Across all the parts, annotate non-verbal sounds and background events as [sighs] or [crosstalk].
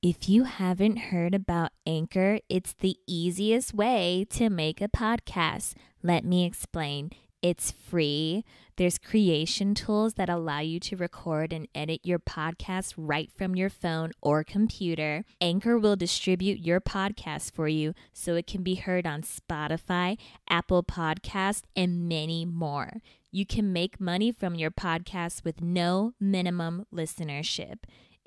If you haven't heard about Anchor, it's the easiest way to make a podcast. Let me explain. It's free. There's creation tools that allow you to record and edit your podcast right from your phone or computer. Anchor will distribute your podcast for you so it can be heard on Spotify, Apple Podcast, and many more. You can make money from your podcast with no minimum listenership.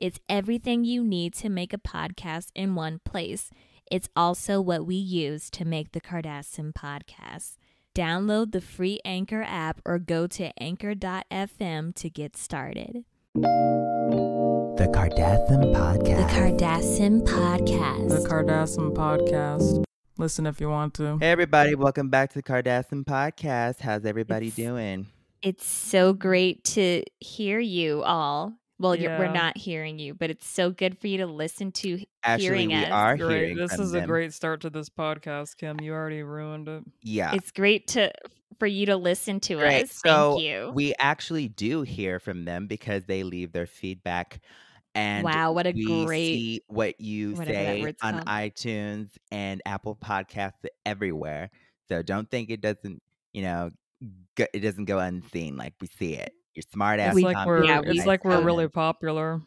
It's everything you need to make a podcast in one place. It's also what we use to make the Kardasim podcast. Download the free Anchor app or go to anchor.fm to get started. The Kardasim Podcast. The Podcast. Kardasim podcast. The Kardasim podcast. Listen if you want to. hey, everybody. Welcome back to the Kardasim Podcast. How's everybody It's- doing? it's so great to hear you all. Well, you're, we're not hearing you, but it's so good for you to listen to Actually, hearing we us. are Great. hearing This from is a great start to this podcast, Kim. You already ruined it. Yeah. It's great to for you to listen to Great. us. So Thank you. we actually do hear from them because they leave their feedback. And wow, what a we great see what you say on called. iTunes and Apple Podcasts everywhere. So don't think it doesn't, you know, go, it doesn't go unseen. Like we see it. You're smart ass. It's like we're Yeah, it's like we're oh, really popular.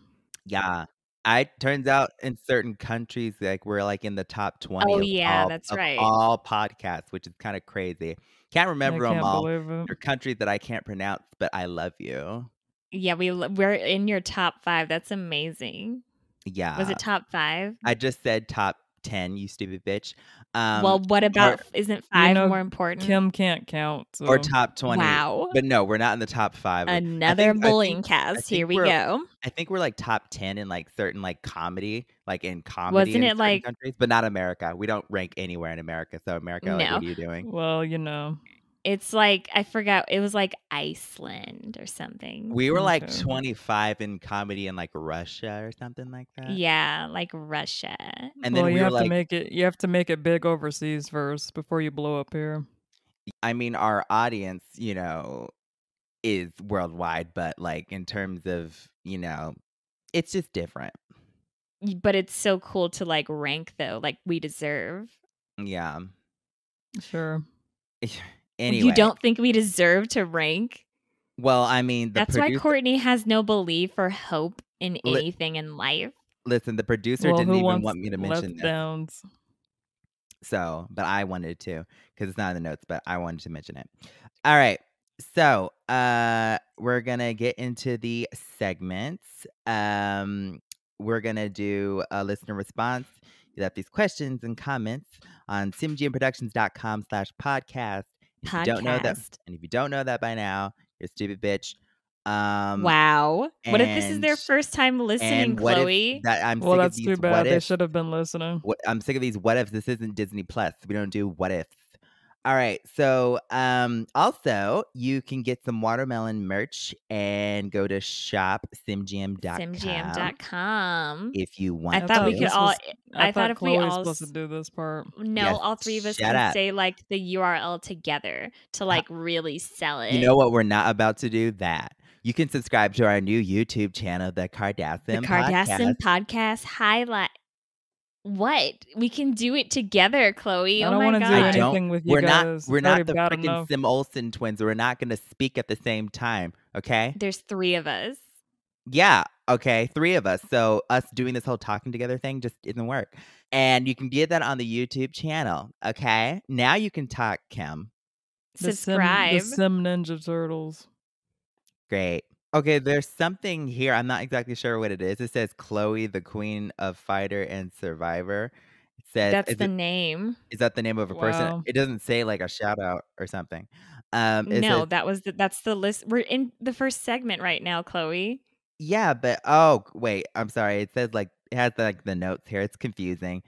Yeah. I turns out in certain countries, like we're like in the top twenty. Oh, of yeah, all, that's right. All podcasts, which is kind of crazy. Can't I remember can't them all. believe it. They're countries that I can't pronounce, but I love you. Yeah, we we're in your top five. That's amazing. Yeah. Was it top five? I just said top ten. You stupid bitch. Um, well, what about isn't five know, more important? Kim can't count. So. or top twenty. Wow. But no, we're not in the top five. Another think- bullying think- cast. Here we go. I think we're like top ten in like certain like comedy, like in comedy. Wasn't in it, like- countries, but not America? We don't rank anywhere in America. So America, like, what are you doing? Well, you know. It's like I forgot. It was like Iceland or something. We were like mm-hmm. 25 in comedy in like Russia or something like that. yeah, like Russia. And then well, we you were have like, to make it. You have to make it big overseas first before you blow up here. I mean, our audience, you know, is worldwide, but like in terms of, you know, it's just different. But it's so cool to like rank though, like we deserve. Yeah. Sure. [laughs] Anyway. You don't think we deserve to rank? Well, I mean, the That's why Courtney has no belief or hope in Li- anything in life. listen, the producer well, didn't even want me to mention this. So, but I wanted to because it's not in the notes, but I wanted to mention it. All right. So, uh, we're gonna get into the segments. Um, we're gonna do a listener response. You left these questions and comments on simgmproductions.com slash podcast. If you don't know that, and if you don't know that by now, you're a stupid bitch. Um, wow. What if this is their first time listening, what Chloe? if that I'm Well, sick that's of too bad. what They should have been listening. What, I'm sick of these what ifs. This isn't Disney Plus. We don't do what ifs. All right. So, um, also you can get some watermelon merch and go to shopsimgm.com Simgm.com. if you want. I I thought we could all. was- I, thought if we all supposed to do this part. No, Yes, all three of us shut can up. say like the URL together to like really sell it. You know what? We're not about to do that. You can subscribe to our new YouTube channel, The Kardasim the Kardasim Podcast. podcast highlight. What we can do it together, Chloe. I oh don't my want to god! do I don't- anything with you We're not. We're not the bad freaking. Sim Olsen twins. We're not going to speak at the same time. Okay. There's three of us. Yeah. Okay. Three of us. So us doing this whole talking together thing just didn't work. And you can get that on the YouTube channel. Okay. Now you can talk, Kim. The Sim- Subscribe. the Sim Ninja Turtles. Great. Okay. There's something here. I'm not exactly sure what it is. It says Chloe, the queen of fighter and survivor. It says, That's is, the it, name. is that the name of a person? Wow. It doesn't say like a shout out or something. Um, it No, says- that was the, that's the list. We're in the first segment right now, Chloe. yeah, but oh, wait. I'm sorry. It says like, it has like the notes here. It's confusing.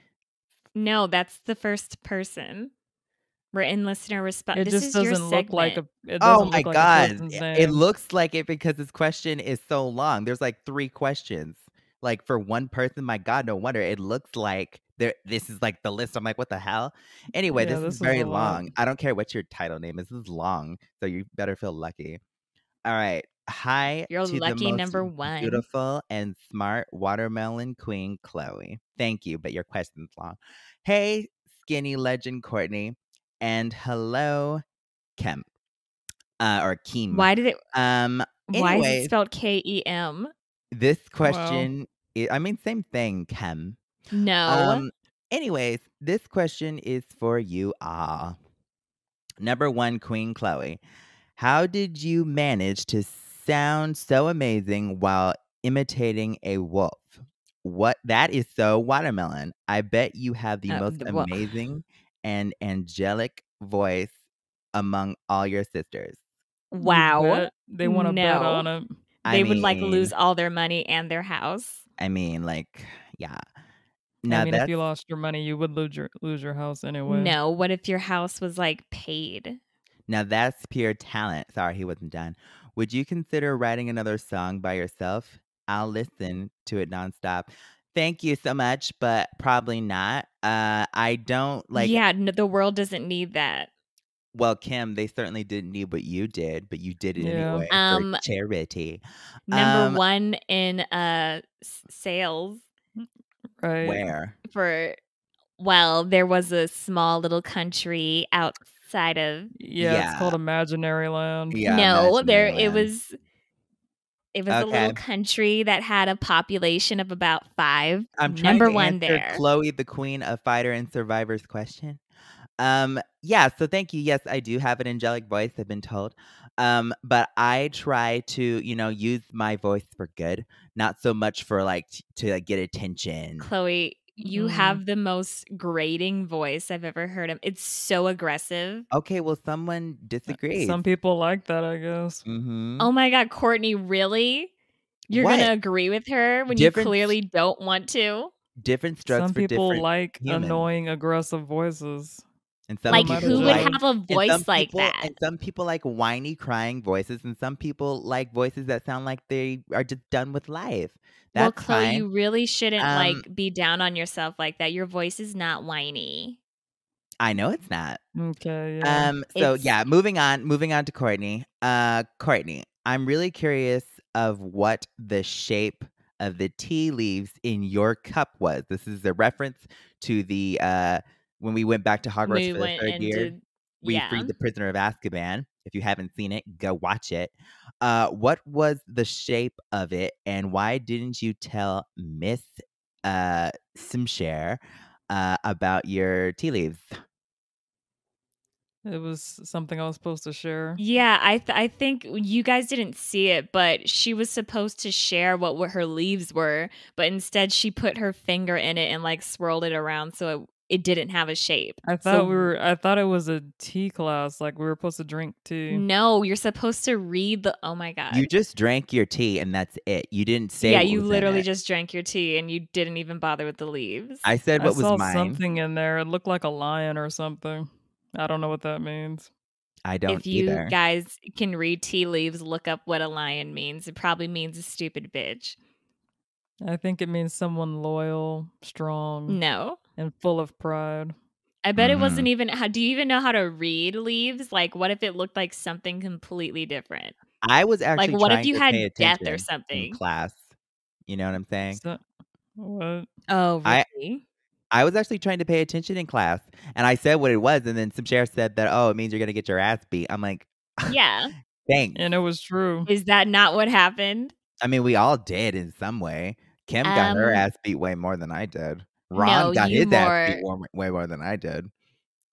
No, that's the first person. We're in listener response. It this just is doesn't look like a. It Oh my look like god. person's eh, It- looks like it because this question is so long. There's like three questions. Like for one person, my god, no wonder. It looks like there this is like the list. I'm like, what the hell? Anyway, Yeah, this, this is is very a lot. long. I don't care what your title name is. This is long. So you better feel lucky. All right. Hi You're to the lucky most number one. beautiful and smart watermelon queen, Chloe. Thank you, but your question's long. Hey, skinny legend Courtney, and hello, Kem, uh, or Keem. Why did it? Um. Why is it spelled K E M? this question, i I mean, same thing, Kem. No. Um. Anyways, this question is for you all. Number one, Queen Chloe. How did you manage to sound so amazing while imitating a wolf? What that is so watermelon. I bet you have the Uh, most wha- amazing and angelic voice among all your sisters. Wow. They want to bet No. on it. I They would like lose all their money and their house. I mean, like, yeah. Now I mean, if you lost your money, you would lose your lose your house anyway. No. What if your house was like paid? now that's pure talent. Sorry, he wasn't done. Would you consider writing another song by yourself? I'll listen to it nonstop. Thank you so much, but probably not. Uh, I don't like. yeah, no, the world doesn't need that. Well, Kim, they certainly didn't need what you did, but you did it Yeah. anyway Um, for charity. Number Um, one in uh sales Right. Where? for well, there was a small little country outside of Yeah, it's called Imaginary Land. Yeah, no, there Imaginary it was it was a little country that had a population of about five. I'm trying Number to one there. Chloe, the queen of fighter and survivors question. Um, yeah, so thank you. Yes, I do have an angelic voice, I've been told. Um, but I try to, you know, use my voice for good, not so much for like t- to like, get attention. Chloe, you Mhm. have the most grating voice I've ever heard of. It's so aggressive. Okay, well, someone disagrees. Some people like that, I guess. mm-hmm. Oh my god, Courtney, really? You're What? gonna agree with her when Different- you clearly don't want to? different strokes Some for people different, like humans. annoying, aggressive voices. And some Like who would like- like, have a voice some like people, that? And some people like whiny, crying voices, and some people like voices that sound like they are just done with life. That's well, Chloe, fine. you really shouldn't Um, like be down on yourself like that. Your voice is not whiny. I know it's not. Okay, yeah. Um. So It's- yeah, moving on. Moving on to Courtney. Uh, Courtney, I'm really curious of what the shape of the tea leaves in your cup was. This is a reference to the uh when we went back to Hogwarts we for the third year. did We yeah. freed the prisoner of Azkaban. If you haven't seen it, go watch it. Uh, what was the shape of it, and why didn't you tell Miss uh Simshare uh about your tea leaves? it was something I was supposed to share. Yeah, I th- I think you guys didn't see it, but she was supposed to share what, what her leaves were, but instead she put her finger in it and like swirled it around so it, it didn't have a shape. I thought So- we were. I thought it was a tea class. Like we were supposed to drink tea. No, you're supposed to read the. Oh my god. You just drank your tea and that's it. You didn't say. yeah, what you was in literally it. just drank your tea and you didn't even bother with the leaves. I said I what was saw mine. something in there. It looked like a lion or something. I don't know what that means. I don't if you either. guys can read tea leaves, look up what a lion means. It probably means a stupid bitch. I think it means someone loyal, strong, No. And full of pride. I bet it Mhm. wasn't even. How, do you even know how to read leaves? Like, what if it looked like something completely different? I was actually Like, what if you had death attention or in something? class. You know what I'm saying? So, what? Oh, I- really? I was actually trying to pay attention in class, and I said what it was, and then some sheriff said that oh, it means you're gonna get your ass beat. I'm like, yeah. [laughs] thanks. And it was true. Is that not what happened? I mean, we all did in some way. Kim got her Um, ass beat way more than I did. Ron no, got you his ass beat more- more, way more than I did.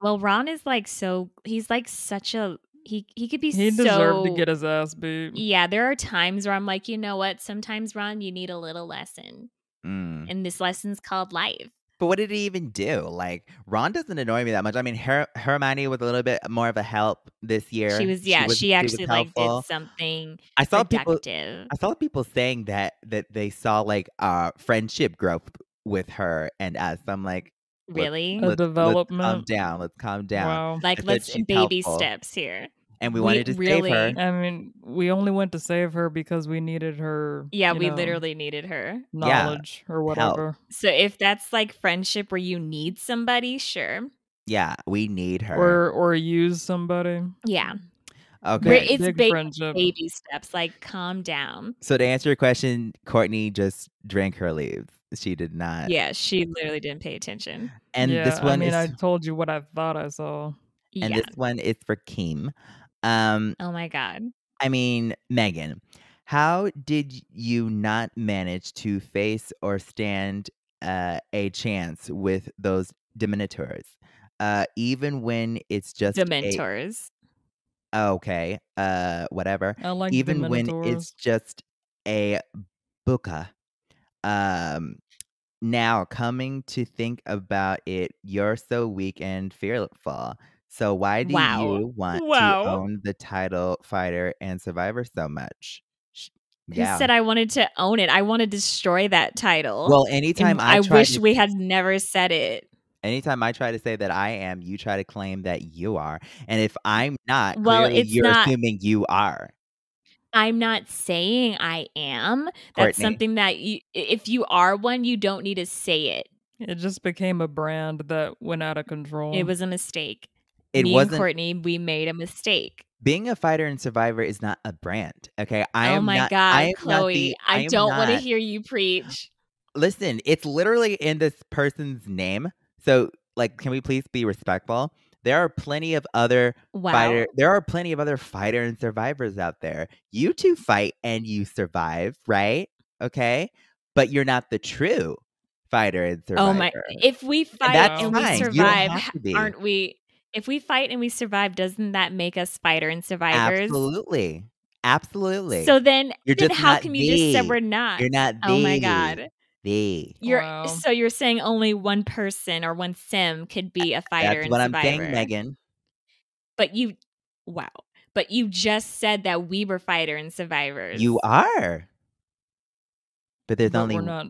Well, Ron is like so. He's like such a. He he could be He so. deserved to get his ass beat. Yeah, there are times where I'm like, you know what? Sometimes, Ron, you need a little lesson, Mm. and this lesson's called life. But what did he even do? Like Ron doesn't annoy me that much. I mean, Her- Hermione was a little bit more of a help this year. She was, yeah, was- she actually like did something I saw people. I saw people saying that that they saw like uh friendship growth with her and us. I'm like, let- Really? A let's, let's calm down. Let's calm down. Wow. like let's baby helpful. steps here. And we, We wanted to really- save her. I mean, we only went to save her because we needed her. Yeah, we know, literally needed her. knowledge or whatever. So if that's like friendship where you need somebody, sure. Yeah, we need her. Or or use somebody. Yeah. Where Okay. it's Big ba- friendship. baby steps. Like, calm down. So to answer your question, Courtney just drank her leaves. She did not. Yeah, she literally didn't pay attention. And yeah, this one I mean, is I told you what I thought I saw. Yeah. and this one is for Kim. Um, oh my god. I mean, Megan, how did you not manage to face or stand uh, a chance with those Dementors? Uh, even when it's just a- Dementors. okay, uh, whatever. I like even when it's just a buka. Um, now coming to think about it, you're so weak and fearful. So why do Wow. you want Wow. to own the title fighter and survivor so much? Who said I wanted to own it? I want to destroy that title. well, anytime I, I wish to, we had never said it. anytime I try to say that I am, you try to claim that you are. And if I'm not, Well, clearly you're not- assuming you are. I'm not saying I am. That's Courtney. something that you, if you are one, you don't need to say it. It just became a brand that went out of control. It was a mistake. It Me wasn't Courtney, we made a mistake. being a fighter and survivor is not a brand. Okay, I oh am my not. god, I Chloe! the- I, am don't want to hear you preach. Listen, it's literally in this person's name. So, like, can we please be respectful? There are plenty of other Wow. fighter. There are plenty of other fighter and survivors out there. You two fight and you survive, right? Okay, but you're not the true fighter and survivor. Oh my! If we fight that's and we fine. You don't survive, have ha- to be. aren't we? If we fight and we survive, doesn't that make us fighter and survivors? Absolutely, absolutely. So then, You're then how come you just said the. we're not? you're not the. oh my god! The. You're Wow. so you're saying only one person or one sim could be a fighter That's and what I'm survivor. saying, Megan. But you, wow! But you just said that we were fighter and survivors. You are. But there's but only we're not.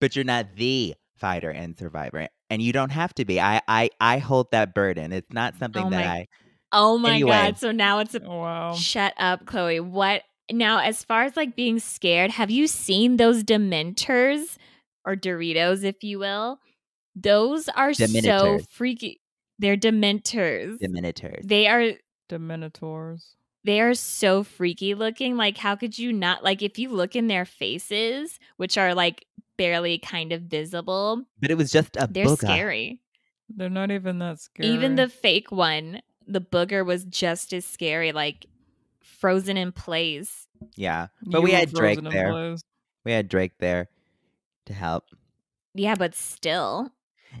but you're not the fighter and survivor. And you don't have to be. I I I hold that burden. It's not oh something Oh that my- I Oh my Anyway. god! So now it's a Wow. Shut up, Chloe. What now? As far as like being scared, have you seen those Dementors or Doritos, if you will? Those are so freaky. They're Dementors. the Minotaurs. They are Dementors. they are so freaky looking. Like, how could you not like if you look in their faces, which are like barely kind of visible, But it was just a they're booga. scary. They're not even that scary. Even the fake one, the booger was just as scary, like frozen in place. Yeah. But You we had Drake there. place. We had Drake there to help. Yeah, but still.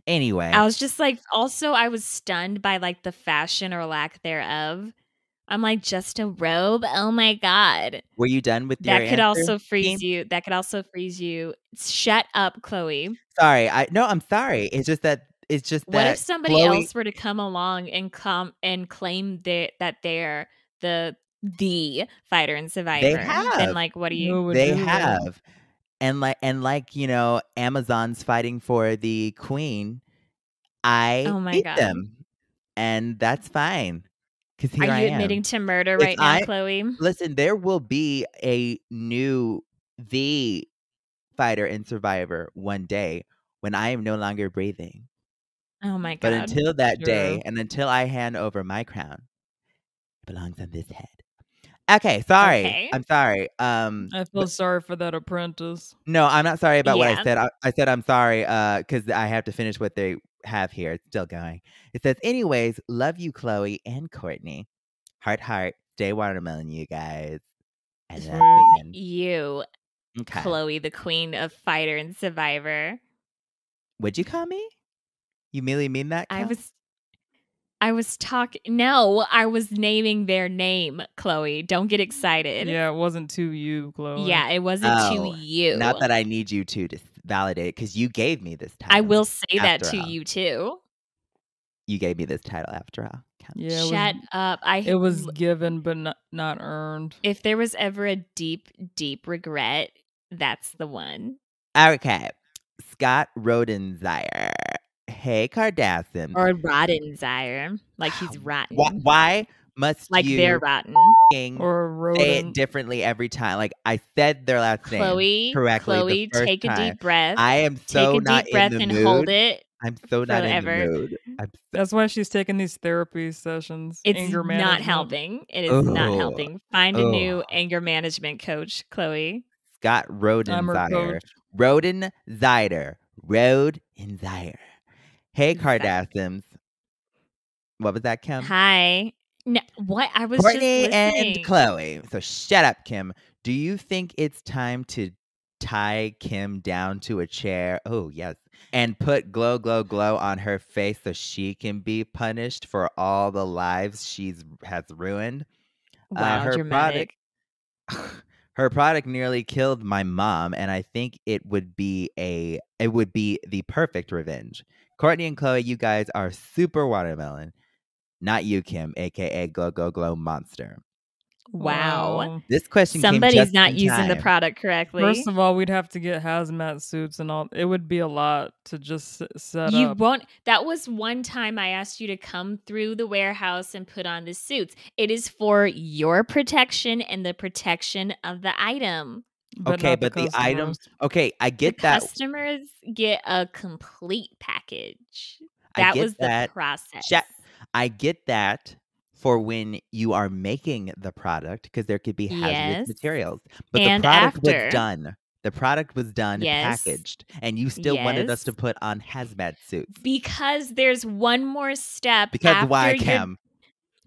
Anyway. I was just like, also, I was stunned by like the fashion or lack thereof. I'm like, just a robe? Oh my God. were you done with your That could also freeze Keem? you. That could also freeze you. Shut up, Chloe. Sorry. I no, I'm sorry. It's just that it's just What if somebody Chloe- else were to come along and come and claim that that they're the the fighter and survivor? Then have. like, what do you? Who would they have. that? And like and like you know amazon's fighting for the queen i Oh my God. them and that's fine because here Are I you am. admitting to murder If right now, I- Chloe? listen there will be a new the fighter and survivor one day when i am no longer breathing Oh my God. but until that day and until i hand over my crown it belongs on this head okay sorry Okay. i'm sorry um I feel sorry for that apprentice. No, I'm not sorry about what I said. I, I said I'm sorry because I have to finish what they have here. It's still going. It says, anyways, love you, Chloe and Courtney. Heart, heart, day watermelon, you guys. And that's the end. you, Okay. Chloe, the queen of fighter and survivor. Would you call me? You really mean that? I was I was talking no, I was naming their name, Chloe. Don't get excited. Yeah, it wasn't to you, Chloe. Yeah, it wasn't Oh, to you. Not that I need you to to validate because you gave me this title. I will say that to all. you too. You gave me this title after all. Yeah, Shut was, up. I it was given but not, not earned. if there was ever a deep, deep regret, that's the one. Okay. Scott Rodenzire. Hey, Kardashian. Or Rottenzire. Like he's rotten. Why, why must like you they're rotten. f***ing Or a say it differently every time? Like I said their last name Chloe, correctly the Chloe, first take a time. deep breath. I am so take a not deep breath in the and mood. hold it. I'm so not in the mood. I'm so, That's why she's taking these therapy sessions. It's anger not management. helping. It is not helping. Find a new anger management coach, Chloe. Scott I'm Roden her Zyder. coach. Roden Zyder. Road and Zyder. Hey, Kardashians. What was that, Kim? Hi. No, what? I was Courtney just listening. and Chloe. So shut up, Kim. Do you think it's time to tie Kim down to a chair? Oh, yes. And put glow, glow, glow on her face so she can be punished for all the lives she's has ruined? Uh, Wow, her dramatic. product [laughs] her product nearly killed my mom and i think it would be a it would be the perfect revenge courtney and chloe you guys are super watermelon not you kim aka glow glow glow monster Wow. this question came Somebody's just not in using the product correctly. First of all, we'd have to get hazmat suits and all. It would be a lot to just s- set you up. won't. That was one time I asked you to come through the warehouse and put on the suits. It is for your protection and the protection of the item. But okay not the but the items. okay i get the that customers get a complete package. That was that. the process. I get that for when you are making the product because there could be hazardous Yes. materials but And the product after. was done the product was done Yes. packaged and you still wanted us to put on hazmat suits because there's one more step. because why kim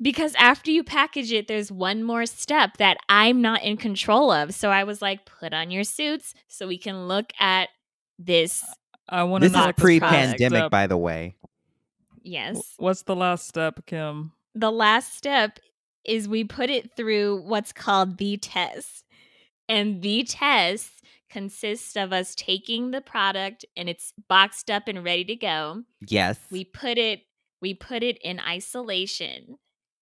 Because after you package it, there's one more step that I'm not in control of. So I was like, put on your suits so we can look at this. I want to this know is pre-pandemic step- by the way Yes. What's the last step, Kim? The last step is we put it through what's called the test. And the test consists of us taking the product and it's boxed up and ready to go. yes We put it we put it in isolation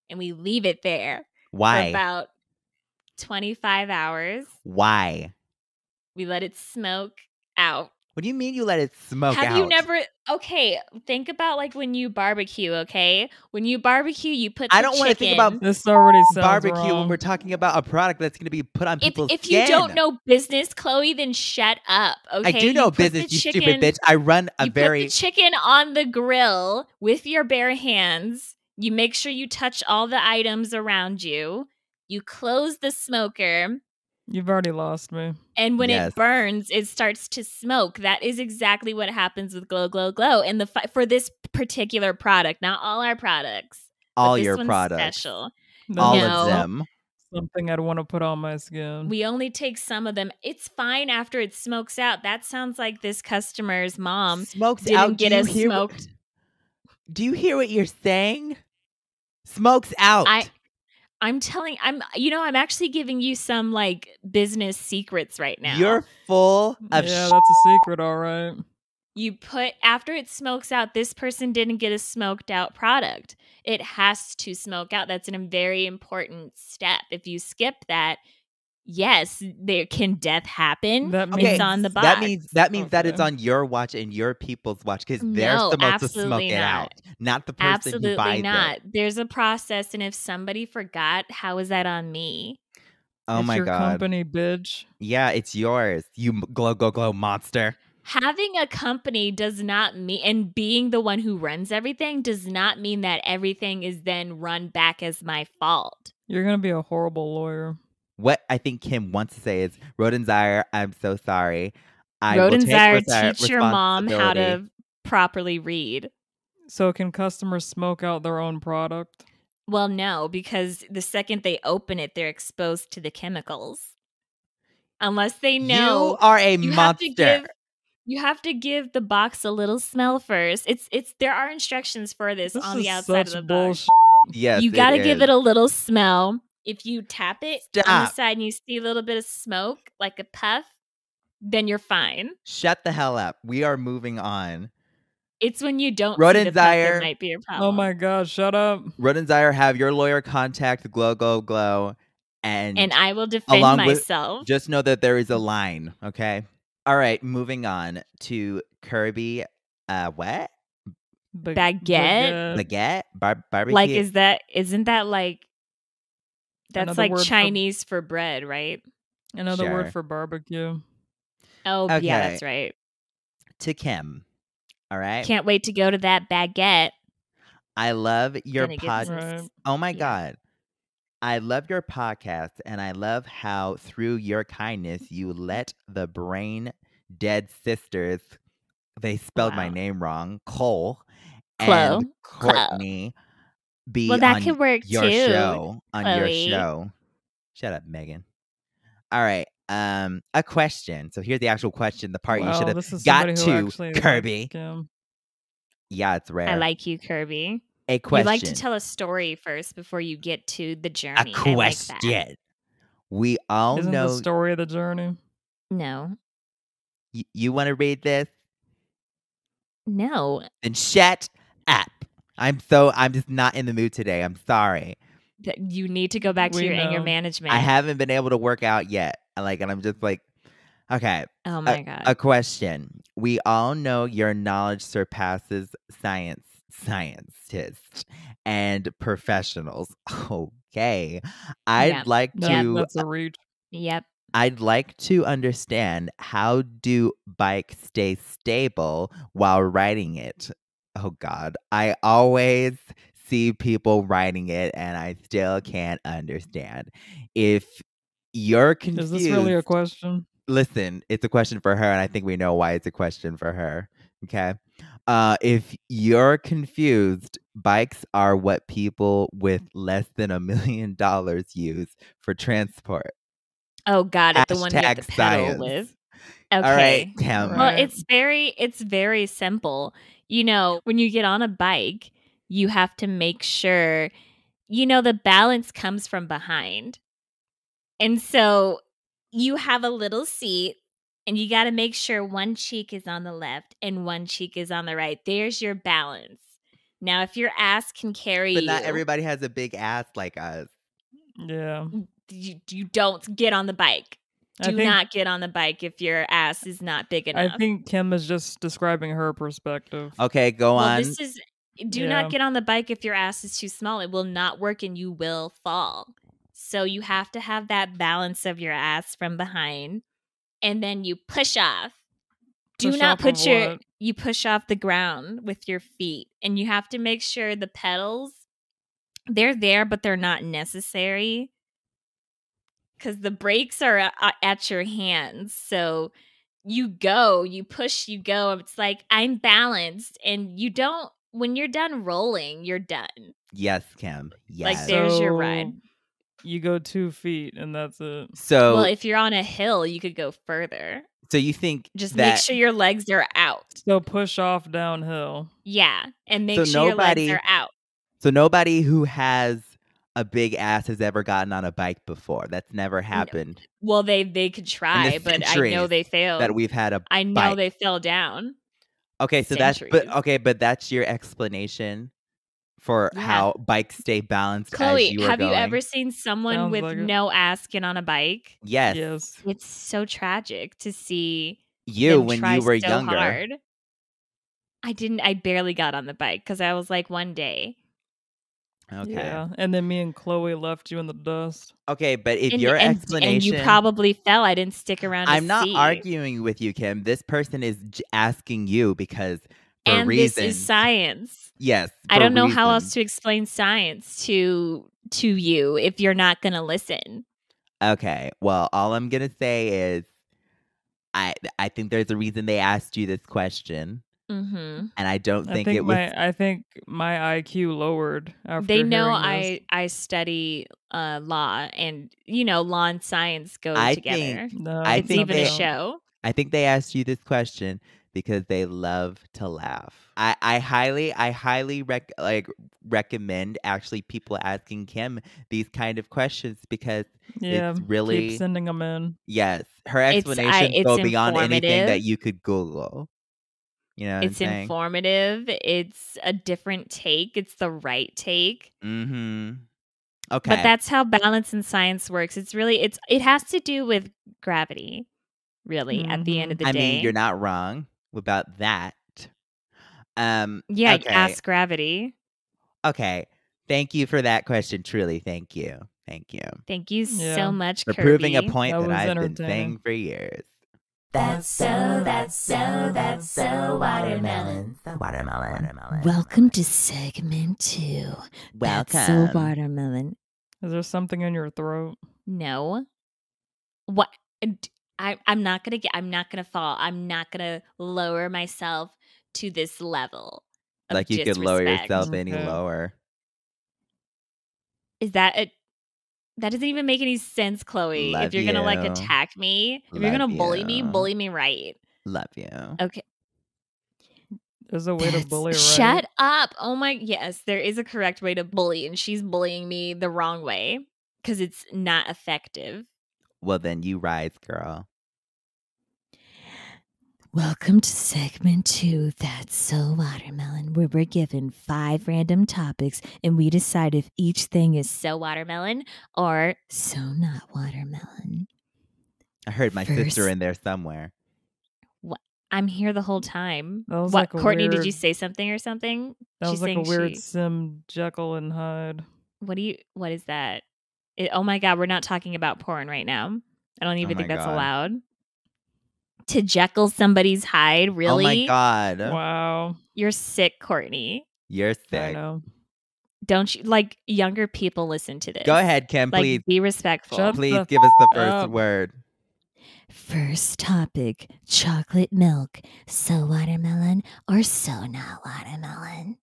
and we leave it there for why about 25 hours. why We let it smoke out. what do you mean you let it smoke Have out you never okay, think about like when you barbecue, okay? When you barbecue, you put I don't wanna think about This already sounds barbecue when we're talking about a product that's going to be put on if, people's if you don't know business, Chloe, then shut up. Okay. I do know You business, you chicken- stupid bitch. I run a you very put the chicken on the grill with your bare hands. You make sure you touch all the items around you. You close the smoker. You've already lost me. And when Yes. it burns, it starts to smoke. That is exactly what happens with Glow Glow Glow. And the fi- for this particular product, not all our products. all this your one's products, Special. That's all No. of them. Something I'd want to put on my skin. We only take some of them. It's fine after it smokes out. That sounds like this customer's mom Smokes didn't out. get us hear what- smoked. do you hear what you're saying? Smokes out. I I'm telling I'm you know, I'm actually giving you some like business secrets right now. You're full yeah, of sh- that's a secret, all right. you put after it smokes out this person didn't get a smoked out product it has to smoke out that's a very important step if you skip that yes there can death happen That Okay, it's on the box That means that means that it's on your watch and your people's watch because they're No, supposed to smoke absolutely it out, not the person who absolutely buys not it. there's a process and if somebody forgot how is that on me Oh it's my your god! company, bitch. Yeah, it's yours. You m- glow, glow, glow monster. having a company does not mean and being the one who runs everything does not mean that everything is then run back as my fault You're gonna be a horrible lawyer. What I think Kim wants to say is, Rodenzire, I'm so sorry. I will take teach your mom how to properly read. So can customers smoke out their own product? Well, no, because the second they open it, they're exposed to the chemicals. Unless they know You are a you monster. have to give you have to give the box a little smell first. It's it's there are instructions for this, This on the outside of such the box. bullshit. yes, you got to give it a little smell. If you tap it on the side and you see a little bit of smoke, like a puff, then you're fine. Shut the hell up. We are moving on. It's when you don't see the puff that might be a problem. Oh my god, shut up. Rodenzire, have your lawyer contact Glow, Glow, Glow, and, And I will defend Along with- myself. just know that there is a line. Okay. All right. Moving on to Kirby. Uh, what Baguette? baguette? Bar- barbecue. like is that isn't that like that's Another like word for- Chinese for bread, right? Another Sure. word for barbecue. Oh Okay. yeah, that's right. to Kim. All right. Can't wait to go to that baguette. I love your Gonna pod. Right. Oh my yeah. God. I love your podcast and I love how through your kindness you let the brain dead sisters, they spelled my name wrong, Cole Chloe. and Chloe. Courtney be Well, that on could work your too. show. On your show. Shut up, Megan. All right. Um, a question. So here's the actual question, the part you should have got to, Kirby. Kim. Yeah, it's rare. I like you, Kirby. a You question. like to tell a story first before you get to the a journey. I like question. we all Isn't know the story of the journey? No, y- you want to read this? no. Then shut up. I'm so I'm just not in the mood today. I'm sorry. You need to go back to We your anger management. I haven't been able to work out yet. I Like, and I'm just like, okay. Oh my god. A question. We all know your knowledge surpasses science scientists and professionals. [laughs] Okay. I'd Yeah. like That- to that's a reach. Yep. I'd like to understand how do bikes stay stable while riding it? Oh god. I always see people riding it and I still can't understand. If you're confused Is this really a question? listen, it's a question for her, and I think we know why it's a question for her. Okay. Uh, if you're confused, bikes are what people with less than a million dollars use for transport. Oh got it. The one you have to Hashtag pedal science. with. Okay. All right, Kim. Right. Well, it's very it's very simple. You know, when you get on a bike, you have to make sure you know the balance comes from behind. And so you have a little seat and you got to make sure one cheek is on the left and one cheek is on the right. There's your balance. Now, if your ass can carry But you, not everybody has a big ass like us. Yeah. Mm, you, you don't get on the bike. I Do think, not get on the bike if your ass is not big enough. I think Kim is just describing her perspective. Okay, go well, on. this is do Yeah. not get on the bike if your ass is too small. It will not work and you will fall. So you have to have that balance of your ass from behind and then you push off. Do Push not off put your what? you push off the ground with your feet and you have to make sure the pedals they're there but they're not necessary cuz the brakes are uh, a- at your hands. So you go, you push, you go. It's like I'm balanced and you don't when you're done rolling, you're done. yes, Kim. Yes. Like, there's your ride. You go two feet and that's it. so well, if you're on a hill, you could go further. so you think Just that make sure your legs are out. So push off downhill. Yeah, and make So sure nobody- your legs are out. so nobody who has a big ass has ever gotten on a bike before. That's never happened. Well, they they could try, but I know they failed. That we've had a I know bike. they fell down. Okay, so that's but okay, but that's your explanation for Yeah. how bikes stay balanced. as Chloe, you were have you ever seen someone Sounds with like it. no ass get on a bike? Yes, Yes. It's so tragic to see you them when try you were so younger. hard. I didn't. I barely got on the bike because I was like one day. Okay, Yeah. And then me and Chloe left you in the dust. okay, but if and, your and- explanation, and you probably fell. I didn't stick around. I'm not see. arguing with you, Kim. This person is j- asking you because for And reasons. this is science. Yes, I don't know how else to explain science to to you if you're not going to listen. Okay, well, all I'm gonna say is, I I think there's a reason they asked you this question, hmm and I don't I think, think it was. I think my IQ lowered after They know hearing this. I I study uh, law, and you know law and science go I together. think- No, I it's think even they- a show. I think they asked you this question because they love to laugh. I, I highly I highly rec- like recommend actually people asking Kim these kind of questions because Yeah. it's really Keep sending them in. yes her It's- I- explanations it's go beyond anything that you could Google. You know It's I'm informative. It's a different take. It's the right take. mm-hmm. Okay. But that's how balance in science works. It's really it's it has to do with gravity. Really, at the end of the I day. mean, you're not wrong about that. Um. yeah, okay. ask gravity. Okay. Thank you for that question. Truly, thank you. Thank you. Thank you Yeah. so much, for Kirby. proving a point That that, I've been saying for years. That's so, that's so, that's so watermelon. So watermelon. watermelon. Welcome to segment two. Welcome. That's so watermelon. Is there something in your throat? No. What? I, I'm not gonna get. I'm not gonna fall. I'm not gonna lower myself to this level. Like you could lower disrespect. yourself any Okay. lower. Is that a? That doesn't even make any sense, Chloe. Love if you're gonna like attack me, if you're gonna bully me, bully me right. Love you. Okay. There's a way to bully, right? Shut up. Oh my yes, there is a correct way to bully, and she's bullying me the wrong way because it's not effective. Well, then you rise, girl. Welcome to segment two, That's So Watermelon, where we're given five random topics and we decide if each thing is so watermelon or so not watermelon. I heard my sister First- in there somewhere. I'm here the whole time. What, like a Courtney, did you say something or something? That She's was like a saying weird she- Sim Jekyll and Hyde. what do you, what is that? It- oh my God, we're not talking about porn right now. I don't oh even Oh think that's God. allowed. To Jekyll somebody's hide, really? Oh my god. Wow. You're sick, Courtney. You're I sick. know. Don't you like younger people listen to this? Go ahead, Kim. Like, Please, be respectful. Shut please give us the first up. word. First topic chocolate milk. So watermelon or so not watermelon?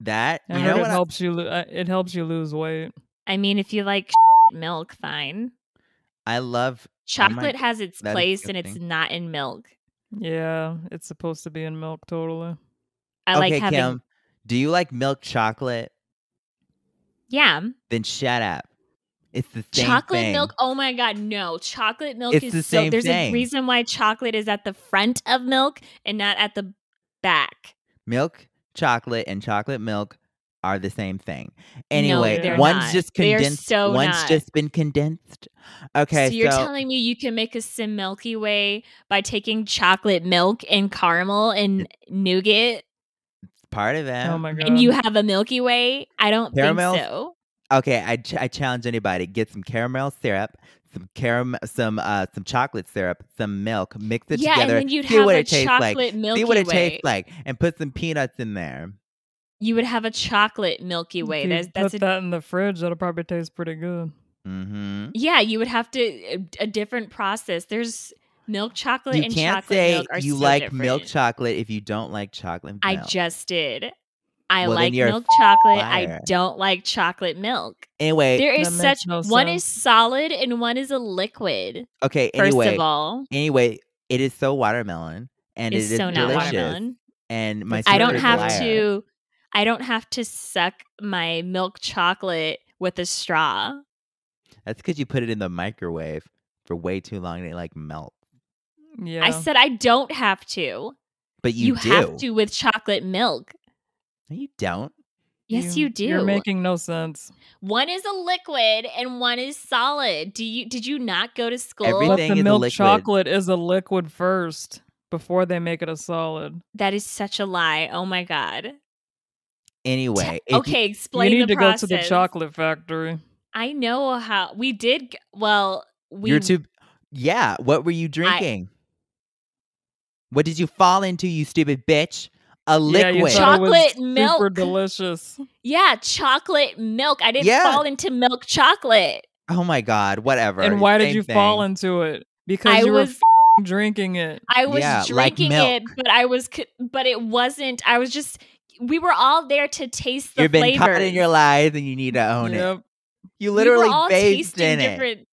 That I you heard know it what? I- helps you. lo- uh, It helps you lose weight. I mean, if you like milk, fine. I love. Oh chocolate has its place and it's not in milk. Yeah, it's supposed to be in milk. Totally. I okay, like having, Kim. Do you like milk chocolate? yeah, Then shut up. It's the same chocolate thing. milk. Oh my god, no! Chocolate milk It's is the so. same There's thing. a reason why chocolate is at the front of milk and not at the back. Milk chocolate and chocolate milk are the same thing. Anyway, they're one's not. just condensed. so one's not. just been condensed. Okay, so you're telling me you can make a sim Milky Way by taking chocolate milk and caramel and nougat, part of that. oh my god. and you have a Milky Way? I don't Caramel? think so. Okay, I, ch- I challenge anybody get some caramel syrup, some caramel, some uh, some chocolate syrup, some milk, mix it yeah, together. and then you'd see have what a it tastes chocolate like. Milky see what it Way. tastes like, and put some peanuts in there. You would have a chocolate Milky If Way. you That's that's put a, that in the fridge. That'll probably taste pretty good. Mm-hmm. yeah. You would have to a, a different process. There's milk chocolate You and can't chocolate say milk are you so like milk chocolate if you don't like chocolate milk. I just did. I Well, like you're a milk chocolate. I don't like chocolate milk. anyway. There is such makes no one is solid and one is a liquid. okay. First Anyway, of all, anyway, it is so watermelon, and is it is so not delicious. watermelon. And my I don't have liar. to. I don't have to suck my milk chocolate with a straw. That's because you put it in the microwave for way too long and it like melts. Mm, yeah. I said I don't have to. But you, do. have to with chocolate milk. No, you don't. Yes, you, do. You're making no sense. one is a liquid and one is solid. Do you? Did you not go to school? Everything- But the is milk liquid. chocolate is a liquid first before they make it a solid. That is such a lie. Oh my god. Anyway, if you- okay, explain you need the to go to the chocolate factory. I know how we did. Well, we you're too. Yeah. What were you drinking? what did you fall into, you stupid bitch? A liquid. thought it was Chocolate Super milk. delicious. yeah, chocolate milk. I didn't Yeah. fall into milk chocolate. oh my god. Whatever. And why did Same you fall into it? Because I you were was f***ing drinking it. I was Yeah, drinking milk. it, but I was, but it wasn't. I was just. We were all there to taste the You've been flavors. caught in your lies and you need to own it. Yep. You we literally were all bathed tasting in it. different.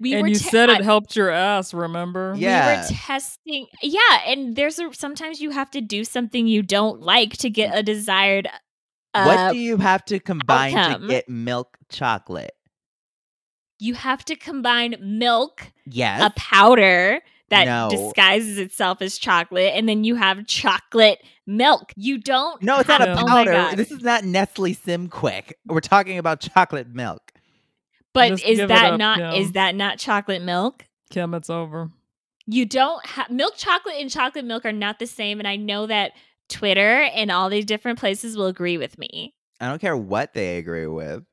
We and were you ta- said it I- helped your ass, remember? Yeah. We Yeah. were testing. Yeah, and there's a sometimes you have to do something you don't like to get a desired. Uh, what do you have to combine outcome. to get milk chocolate? you have to combine milk, Yes. a powder that No. disguises itself as chocolate, and then you have chocolate milk. You don't. no, it's not a Yeah. Oh powder. This is not Nestle Sim Quick. We're talking about chocolate milk. But Just is that up, not? Kim. Is that not chocolate milk? Kim, it's over. You don't have milk chocolate and chocolate milk are not the same, and I know that Twitter and all these different places will agree with me. I don't care what they agree with.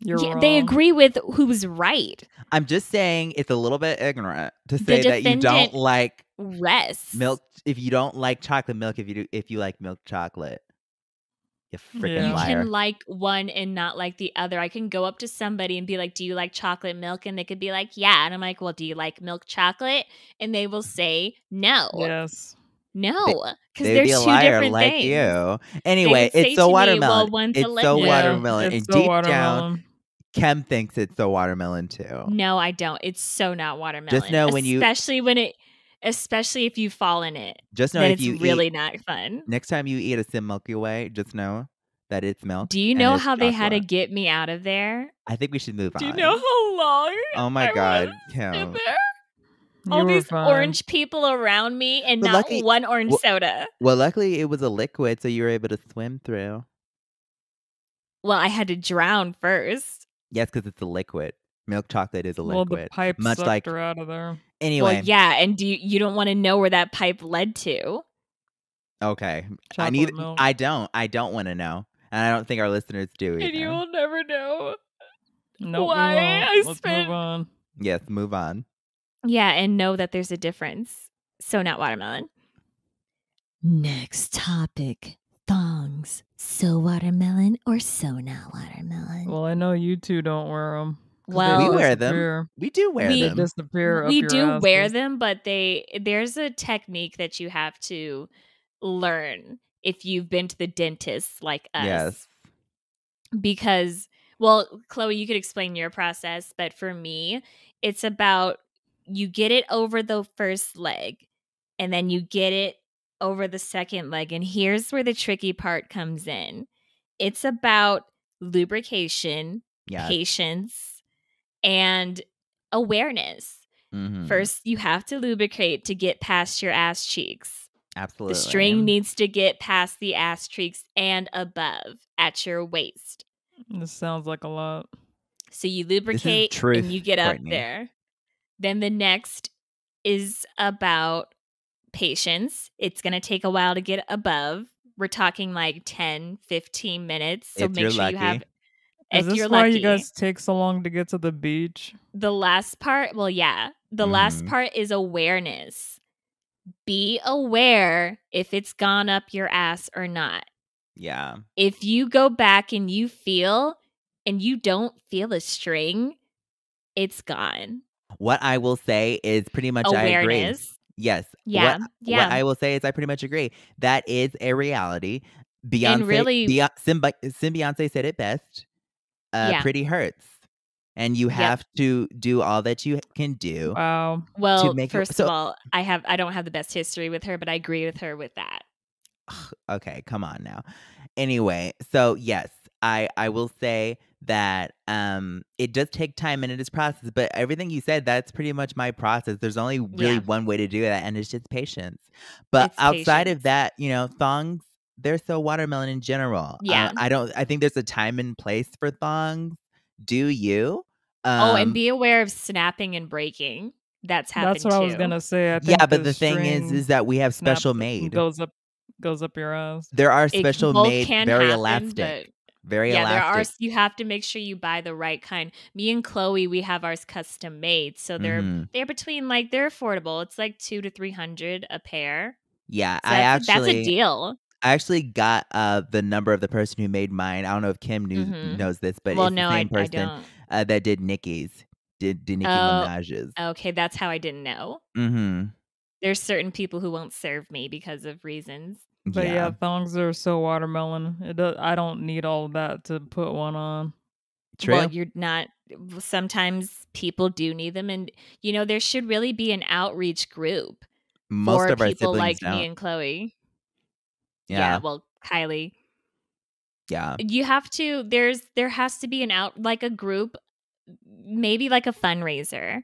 You're Yeah, wrong. they agree with who's right. I'm just saying it's a little bit ignorant to say that you don't like Rest. milk if you don't like chocolate milk if you do if you like milk chocolate. You freaking Yeah. You can like one and not like the other. I can go up to somebody and be like, "Do you like chocolate milk?" And they could be like, "Yeah." And I'm like, "Well, do you like milk chocolate?" And they will say, "No, Yes. no," because They'd there's be a two liar different like things. you. Anyway, it's so to me, watermelon. well, it's so liquid. Yeah, watermelon. it's and so deep down, watermelon. Kem thinks it's so watermelon too. No, I don't. It's so not watermelon. Just know when you- especially when it, especially if you fall in it, Just know then if it's you really eat, not fun. next time you eat a Sim Milky Way, just know that it's milk. Do you know it's how they had to get me out of there? I think we should move on. Do you know how long? Oh my I god, Kim. You All these fine. orange people around me and But not lucky- one orange well- soda. Well, luckily it was a liquid, so you were able to swim through. Well, I had to drown first. Yes, because it's a liquid. Milk chocolate is a Well, liquid. the pipe much sucked like- her out of there. Anyway, Well, yeah, and do you, you don't want to know where that pipe led to? okay. I need. milk. I don't. I don't want to know, and I don't think our listeners do either. And you will never know. Nope, Why we won't. I Let's spent- move on. Yes, move on. Yeah, and know that there's a difference. So not watermelon. Next topic. Thongs. So watermelon or so not watermelon? Well, I know you two don't wear them. Well- We wear them. We do wear We- them. disappear. we do wear them, but they there's a technique that you have to learn if you've been to the dentist like us. Yes. because well chloe you could explain your process but for me it's about you get it over the first leg and then you get it over the second leg and here's where the tricky part comes in it's about lubrication Yes. patience and awareness Mhm. first you have to lubricate to get past your ass cheeks Absolutely. the string needs to get past the ass cheeks and above at your waist This sounds like a lot. So you lubricate truth, and you get up there. Then the next is about patience. It's going to take a while to get above. We're talking like 10, 15 minutes. So If make sure you have lucky. Is if this you're why lucky. you guys take so long to get to the beach? the last part, well yeah, the last Mhm. part is awareness. Be aware if it's gone up your ass or not. Yeah. If you go back and you feel and you don't feel a string, it's gone. What I will say is pretty much I agree. Awareness. Yes. Yeah, What, yeah. What I will say is I pretty much agree. That is a reality. Beyonce, really- Beyonce, Symbi- Symbionce said it best. Uh, Yeah. Pretty hurts. And you have to do all that you can do. Wow. Well, make it- first so- of all, I have I don't have the best history with her, but I agree with her with that. okay, come on now. Anyway, so yes, I I will say that um it does take time and it is process, but everything you said, that's pretty much my process. There's only really Yeah. one way to do that, and it's just patience. But It's outside patience. of that, you know, thongs, they're so watermelon in general. Uh, Yeah. I don't I think there's a time and place for thongs. Do you? oh, and Um, be aware of snapping and breaking. That's happened That's what I was gonna say. I yeah, but the thing is is that we have special made. goes up goes up your ass. There are special both made, very happen, elastic. Very yeah, there are. You have to make sure you buy the right kind. Me and Chloe, we have ours custom made, so they're Mhm. they're between like they're affordable. It's like two to three hundred a pair. Yeah, So I that's, actually that's a deal. I actually got uh the number of the person who made mine. I don't know if Kim knew, Mhm. knows this, but well, it's no, the I, same I person don't. uh, that did Nicki's, did did Nicki Oh, Minaj's. Okay, that's how I didn't know. Mm-hmm. There's certain people who won't serve me because of reasons. But yeah. yeah, thongs are so watermelon. It does, I don't need all that to put one on. true. Well, you're not. Sometimes people do need them, and you know there should really be an outreach group Most for of people siblings like don't. me and Chloe. Yeah, well, Kylie, yeah, you have to. There's there has to be an out like a group, maybe like a fundraiser.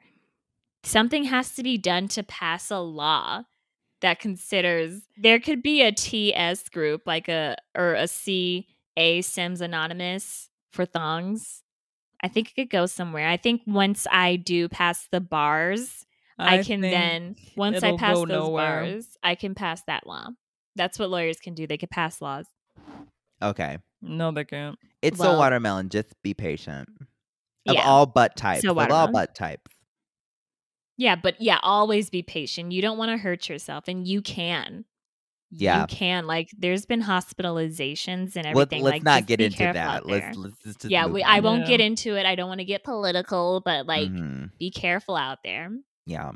Something has to be done to pass a law that considers there could be a TS group like a or a CA Sims Anonymous for thongs. I think it could go somewhere. I think once I do pass the bars, I, can then once I pass those nowhere. bars, I can pass that law. That's what lawyers can do. They can pass laws. okay. No, they can't. It's so Well- watermelon. Just be patient. Of Yeah. all butt types. Of all watermelon. butt types. Yeah, but yeah, always be patient. You don't want to hurt yourself, and you can. Yeah. You can. Like, there's been hospitalizations and Let, everything. let's like, not just get be into careful that. out Let's let's just, just yeah, move we, I on. won't get into it. I don't want to get political, but like, Mhm. be careful out there. Yeah.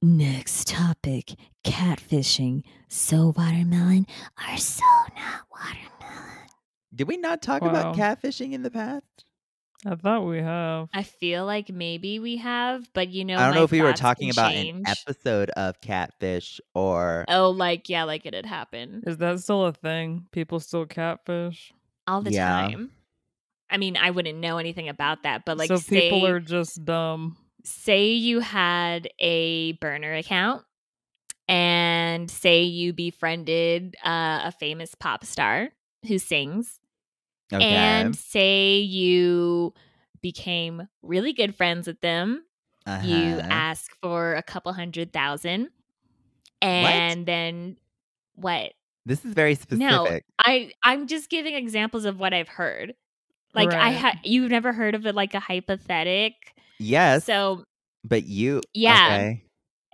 Next topic catfishing. So watermelon or so not watermelon? Did we not talk Wow. about catfishing in the past? I thought we have. I feel like maybe we have, but you know, I don't know if we were talking about change. an episode of catfish or Oh, like, yeah, like it had happened Is that still a thing? People still catfish? all the Yeah. time. I mean, I wouldn't know anything about that, but like, so say, people are just dumb. Say you had a burner account and say you befriended uh, a famous pop star who sings okay. and say you became really good friends with them you Uh-huh. ask for a couple hundred thousand and then what This is very specific. no i i'm just giving examples of what i've heard like i Right. had you've never heard of it like a hypothetic yes. so but you Yeah. okay.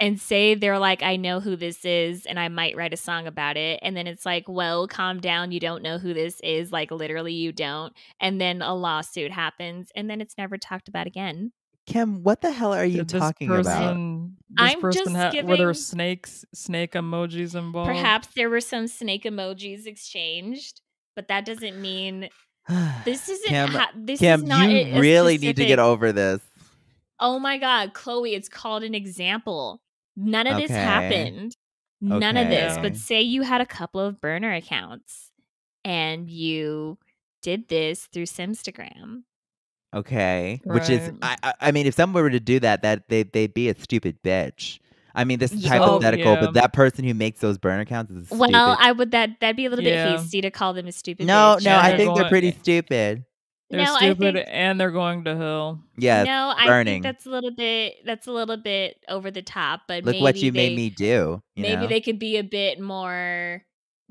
and say they're like, I know who this is, and I might write a song about it. And then it's like, well, calm down. You don't know who this is. Like, literally, you don't. And then a lawsuit happens, and then it's never talked about again. Kim, what the hell are you this talking about? This I'm person just ha- were there snakes, snake emojis involved? Perhaps there were some snake emojis exchanged, but that doesn't mean [sighs] this isn't. Kim, ha- this Kim, is not. you a- a really need to get over this. Oh my God, Chloe, it's called an example. None of this Okay. happened. None of this. But say you had a couple of burner accounts and you did this through Simstagram. Okay. Which is I, I I mean if someone were to do that, that they they'd be a stupid bitch. I mean this is Yeah. Oh, hypothetical, yeah. but that person who makes those burner accounts is Well, stupid. I would that that'd be a little Yeah. bit hasty to call them a stupid no, bitch. no, Yeah, I think they're pretty eh stupid. They're no, I stupid think and they're going to hell. Yeah, no, I think that's a little bit that's a little bit over the top. But Look maybe what you they, made me do. You maybe know? they could be a bit more.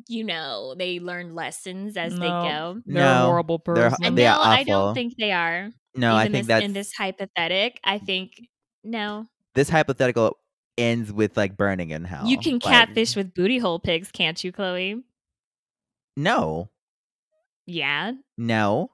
You know, they learn lessons as they go. They're a No, horrible they're- And They no, are I don't think they are. no, I think this, that's in this hypothetic. I think no. this hypothetical ends with like burning in hell. You can Like, catfish with booty hole pigs, can't you, Chloe? No. Yeah. No.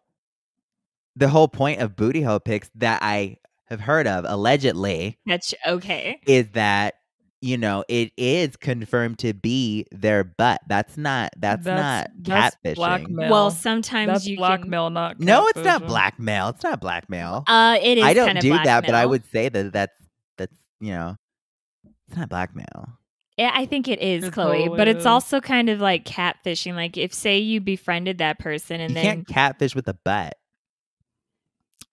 The whole point of booty hole pics that I have heard of, allegedly, That's okay. is that you know it is confirmed to be their butt. That's not. That's, not that's catfishing. blackmail. Well, sometimes That's you blackmail, not No, it's not blackmail. It's not blackmail. Uh, it is. I don't kinda do that, but I would say that that's that's you know, it's not blackmail. Yeah, I think it is, It Chloe. totally but it's is. also kind of like catfishing. Like if, say, you befriended that person, and you then can't catfish with a butt.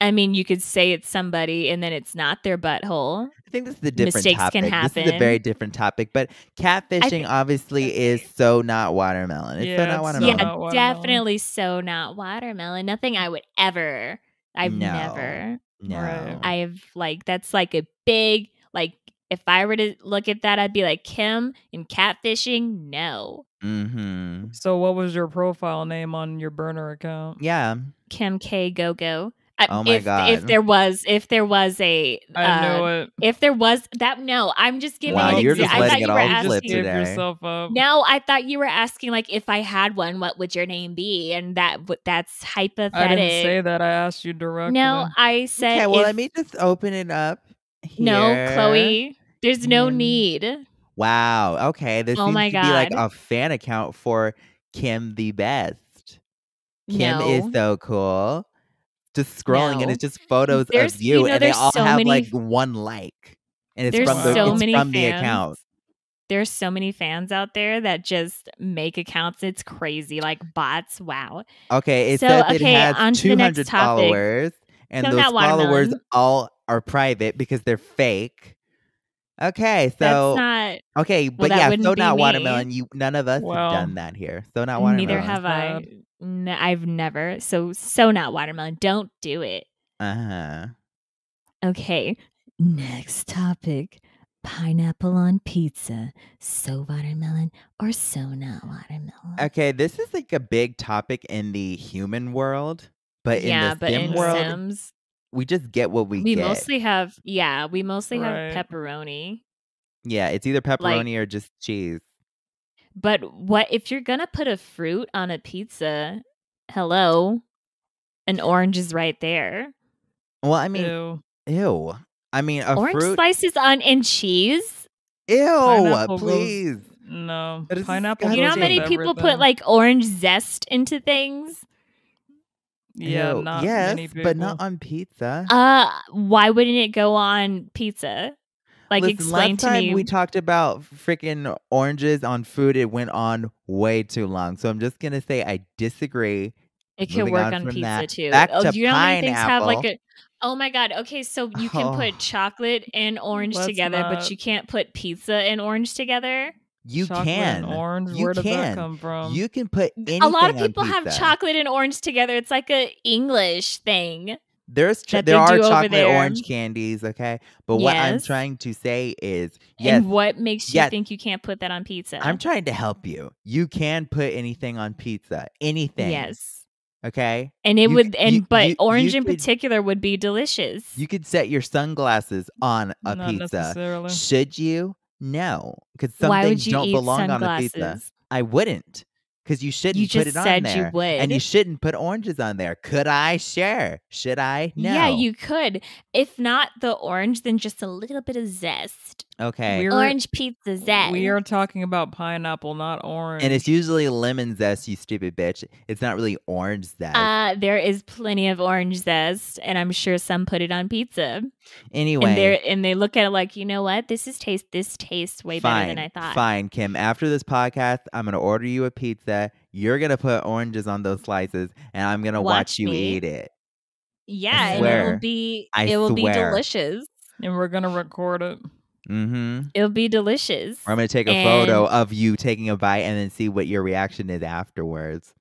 I mean, you could say it's somebody, and then it's not their butthole. I think this is a different Mistakes topic. can This is a very different topic, but catfishing thi- obviously is so not watermelon. It's Yeah, so not watermelon. yeah, not watermelon. definitely so not watermelon. Nothing I would ever. I've No. never. no. I have like that's like a big like if I were to look at that, I'd be like Kim in catfishing. No, mm-hmm. So, what was your profile name on your burner account? Yeah. Kim K Go Go. I- Oh my if, If there was, if there was a, uh, knew it. if there was that, no, I'm just giving. Wow, an you're just I letting thought it you were all you slip asking. today. yourself up. No, I thought you were asking like if I had one, what would your name be? And that that's hypothetical. I didn't say that. I asked you directly. No, I said Okay, well, if- let me just open it up. no. Chloe. There's no Mm. need. Wow. Okay. This Oh seems my to be like a fan account for Kim the Best. Kim no. is so cool. Just scrolling and it's just photos There's- of you, you know, and they there's all so have many like one like, and it's There's from the so it's many from the account. There's so many fans out there that just make accounts. It's crazy, like bots. Wow. Okay, it So, says it okay, has on to the next topic. followers, and So those not followers watermelon. all are private because they're fake. Okay, so That's not. okay, but that yeah, wouldn't so not me. watermelon. You none of us Well, have done that here. So not watermelon. Neither have I. Bad. N- I've never. So so not watermelon. Don't do it. Uh huh. Okay. Next topic. Pineapple on pizza. So watermelon or so not watermelon. Okay, this is like a big topic in the human world But in yeah, the but sim in world, Sims, we just get what we, we get. mostly have yeah, we mostly Right. have pepperoni. yeah, it's either pepperoni or just cheese. But what if you're gonna put a fruit on a pizza? Hello, an orange is right there. Well, I mean, Ew. ew. I mean, a orange fruit. slices on and cheese. Ew, Pineapple goes- please. No. That is Pineapple. You know how many with people put like orange zest into things? Yeah, Ew. not yes, many people. but not on pizza. Uh, why wouldn't it go on pizza? Like, Listen, explain last to time me. we talked about freaking oranges on food, it went on way too long. So I'm just gonna say I disagree. it can work on on pizza that, too. back oh, to do you know how many things have like a? Oh my god. Okay, so you can Oh. put chocolate and orange Let's together, but you can't put pizza and orange together. You Chocolate can. And orange. You Where did can. that come from? You can put anything a lot of people have chocolate and orange together. It's like a English thing. There's ch- there are chocolate there. orange candies, okay? But what I'm trying to say is, yes, And what makes you yes. think you can't put that on pizza? I'm trying to help you. You can put anything on pizza. Anything. Yes. Okay. And it You would and you- but you- orange in could- particular would be delicious. You could set your sunglasses on a Not pizza. Should you? No, because some Why things don't belong on a pizza. I wouldn't, because you shouldn't You put just it on said there. you would. And you shouldn't put oranges on there. Could I? share Should I? No. Yeah, you could. If not the orange, then just a little bit of zest. Okay. We're- orange pizza zest. We are talking about pineapple, not orange. and it's usually lemon zest, you stupid bitch. It's not really orange zest. Uh, there is plenty of orange zest, and I'm sure some put it on pizza. anyway, And they and they look at it like, you know what? This is taste. This tastes way fine, better than I thought. Fine, Kim. After this podcast, I'm gonna order you a pizza. You're gonna put oranges on those slices, and I'm gonna watch, Watch you me. eat it. Yeah, and it will be I it will be delicious. and we're gonna record it. Mm-hmm. It'll be delicious. Or I'm gonna take a photo of you taking a bite and then see what your reaction is afterwards.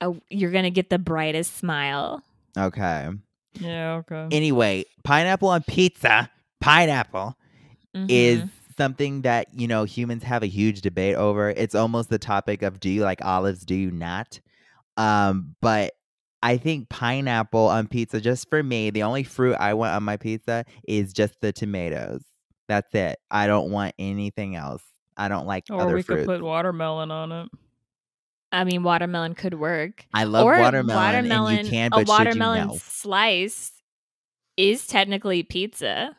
Oh, you're gonna get the brightest smile. Okay. Yeah. Okay. Anyway, pineapple on pizza, pineapple is Mhm. something that, you know, humans have a huge debate over. It's almost the topic of do you like olives, do you not? Um, but I think pineapple on pizza, just for me, the only fruit I want on my pizza is just the tomatoes. That's it. I don't want anything else. I don't like or other we fruits. could put watermelon on it. I mean, watermelon could work. I love or watermelon, and you can, a but should you watermelon know? slice is technically pizza.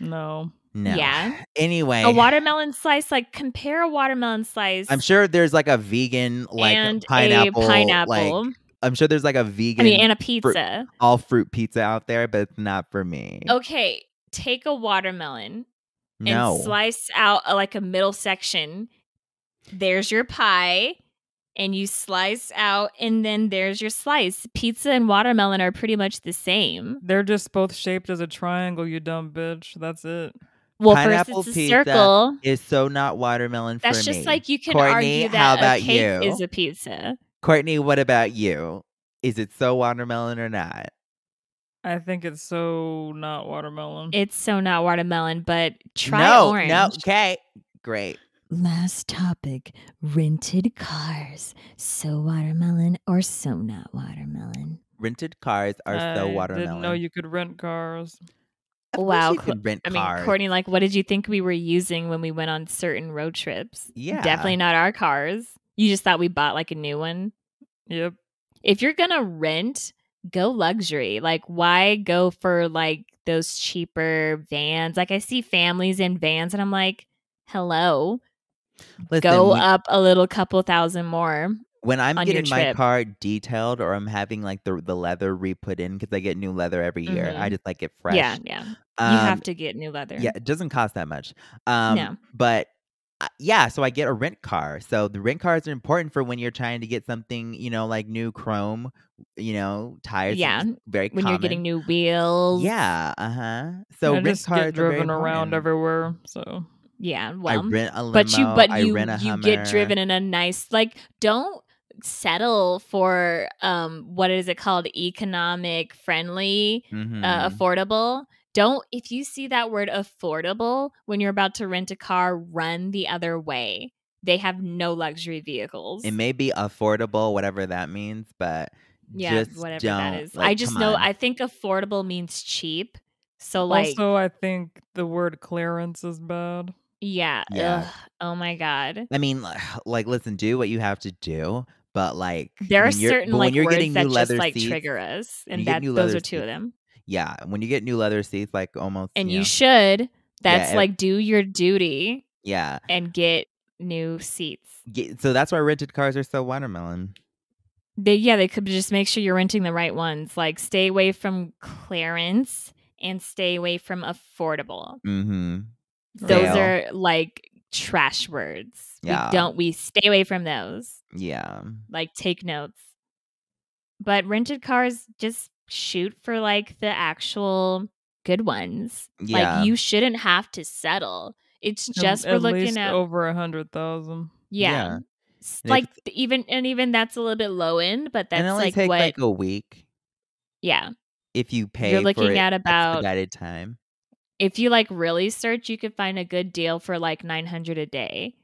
No. No. Yeah. [sighs] Anyway, A [sighs] watermelon slice, like compare a watermelon slice I'm sure there's like a vegan like and pineapple. a pineapple. Like, I'm sure there's like a vegan I mean, and a pizza. all fruit pizza out there, but it's not for me. Okay, take a watermelon no. and slice out a, like a middle section. There's your pie, and you slice out, and then there's your slice. Pizza and watermelon are pretty much the same. They're just both shaped as a triangle, you dumb bitch. That's it. Well, Pineapple first it's a pizza circle. It's so not watermelon for That's just me. like you can Courtney, argue how that about a cake you? is a pizza. Courtney, what about you? Is it so watermelon or not? I think it's so not watermelon. It's so not watermelon, but try no, orange. no. Okay, great. Last topic rented cars. So watermelon or so not watermelon? Rented cars are so I watermelon. Didn't know you could rent cars. Of Wow, you Co- can rent I mean, cars. Courtney, like, what did you think we were using when we went on certain road trips? Yeah. Definitely not our cars. You just thought we bought like a new one. Yep. If you're gonna rent, go luxury. Like, why go for like those cheaper vans? Like, I see families in vans, and I'm like, hello, Listen, go we- up a little couple thousand more. when I'm getting my car detailed or I'm having like the the leather re put in because I get new leather every year. I Mhm. just like it fresh. Yeah, yeah. you Um, have to get new leather. Yeah, it doesn't cost that much. Um, No. But yeah, so I get a rent car. So the rent cars are important for when you're trying to get something, you know, like new chrome, you know, tires. Yeah, very when you're getting new wheels. Yeah, uh huh. So I rent just cars get driven around everywhere. So yeah. I Well, rent a limo. but you but I you rent a you get driven in a nice like don't settle for um what is it called economic friendly uh, Mhm. affordable don't if you see that word affordable when you're about to rent a car run the other way they have no luxury vehicles It may be affordable, whatever that means, but Yeah, Just whatever don't, that is. like, I just know on. I think affordable means cheap. So like also, I think the word clearance is bad. yeah, Yeah. ugh, oh my god. I mean, like, [sighs] listen, do what you have to do, but like, There are certain but when like you're words getting that new just leather like seats, trigger us, and that those are two of them. Yeah, when you get new leather seats, like almost, And you know, should. That's ev- like do your duty yeah. and get new seats. Get, so that's why rented cars are so watermelon. They yeah, they could just make sure you're renting the right ones. Like stay away from clearance and stay away from affordable. Mm-hmm. Those Fail. are like trash words. Yeah. We don't we stay away from those. Yeah. Like take notes. But rented cars just shoot for like the actual good ones. Yeah. Like you shouldn't have to settle. It's At- just we're at looking least at over a hundred thousand. yeah. Yeah. And if Like even and even that's a little bit low end, but that's like what like a week yeah. if you pay You're for looking at about expedited time. if you like really search, you could find a good deal for like nine hundred a day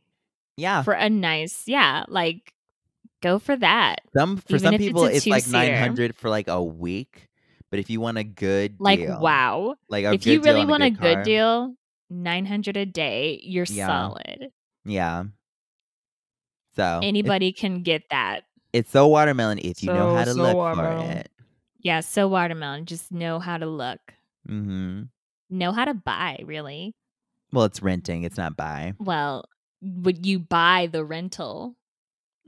Yeah. for a nice yeah. Like go for that. some for even some if it's people a it's like 900 for like a week, but if you want a good Like deal, wow. like a if you good deal really on want a good car, deal, nine hundred a day, you're Yeah. solid. Yeah. So it's- Anybody can get that. it's so watermelon if you know how to so look watermelon. for it. Yeah, so watermelon. Just know how to look. Mm-hmm. Know how to buy, really. Well, it's renting. It's not buy. Well, would you buy the rental?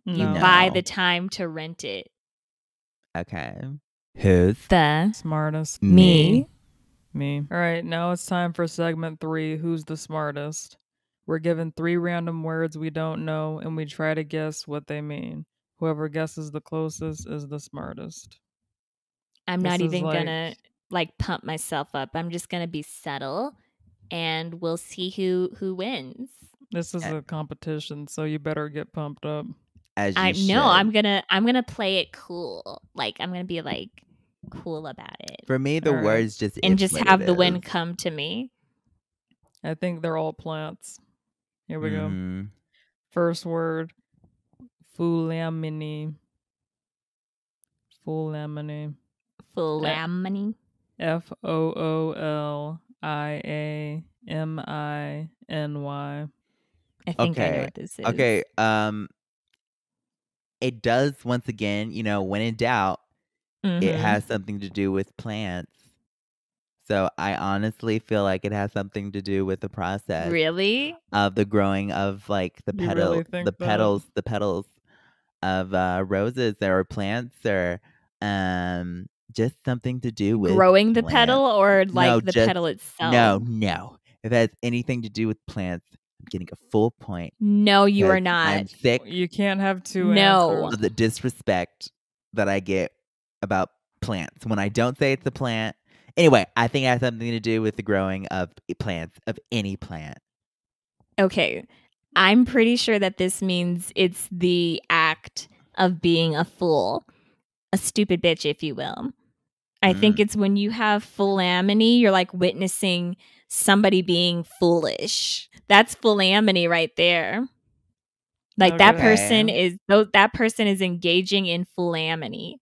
You No. buy the time to rent it. Okay. Who's The Smartest. me. Me. All right, now it's time for segment three Who's the smartest? We're given three random words we don't know, and we try to guess what they mean. Whoever guesses the closest is the smartest. I'm This not is even like- gonna like pump myself up. I'm just gonna be subtle and we'll see who who wins. This is Uh, a competition, so you better get pumped up. As you I should. no, I'm gonna I'm gonna play it cool. Like I'm gonna be like cool about it. For me, the Alright. words just and just have the win is. come to me. I think they're all plants. Here we go. Mhm. First word Fulamini. Fulamini. Flamini. F O O L I A M I N Y. I think I know Okay, what this is. Okay. Um, it does once again. You know, when in doubt, it Mhm. has something to do with plants. So I honestly feel like it has something to do with the process Really? of the growing of like the You petal, really the that? petals, the petals of uh, roses or plants or um just something to do with Growing the plants. petal or like No, the just- petal itself? No, no. If it has anything to do with plants, I'm getting a full point. No, you are not. I'm sick You can't have two No. answers. of the disrespect that I get about plants when I don't say it's a plant. Anyway, I think it has something to do with the growing of plants of any plant. Okay. I'm pretty sure that this means it's the act of being a fool, a stupid bitch, if you will. I think Mm. it's when you have philaminy, you're like witnessing somebody being foolish. That's philaminy right there. Like that person is tho- that person is engaging in philaminy.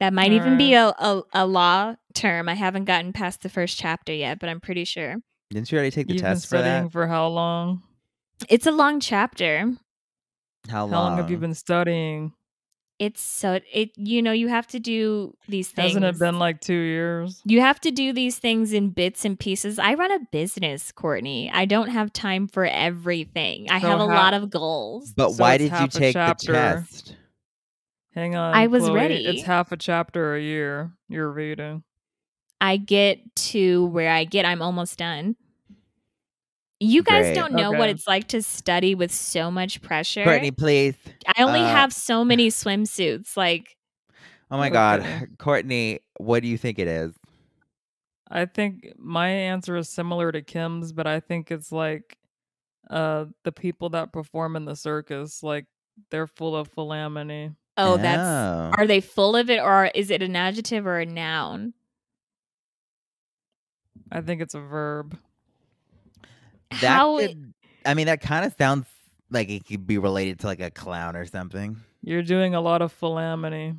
That might even be mm. a, a, a law term. I haven't gotten past the first chapter yet, but I'm pretty sure. Didn't you already take the You've been test for studying that? for how long? It's a long chapter. How long? How long have you been studying? It's so it you know you have to do these things. Hasn't it been like two years? you have to do these things in bits and pieces. I run a business, Courtney. I don't have time for everything. I So have a how- lot of goals. But So why did you half take the chapter. test? Hang on. I was Chloe. ready. It's half a chapter a year you're reading. I get to where I get. I'm almost done. You guys Great. don't know what it's like to study with so much pressure. Courtney, please. I only uh, have so many [sighs] swimsuits. Like Oh my God. Okay. [sighs] Courtney, what do you think it is? I think my answer is similar to Kim's, but I think it's like uh the people that perform in the circus, like they're full of philaminy. oh, that's Oh. are they full of it or is it an adjective or a noun? I think it's a verb. That How could- I mean, that kind of sounds like it could be related to like a clown or something. You're doing a lot of philaminy.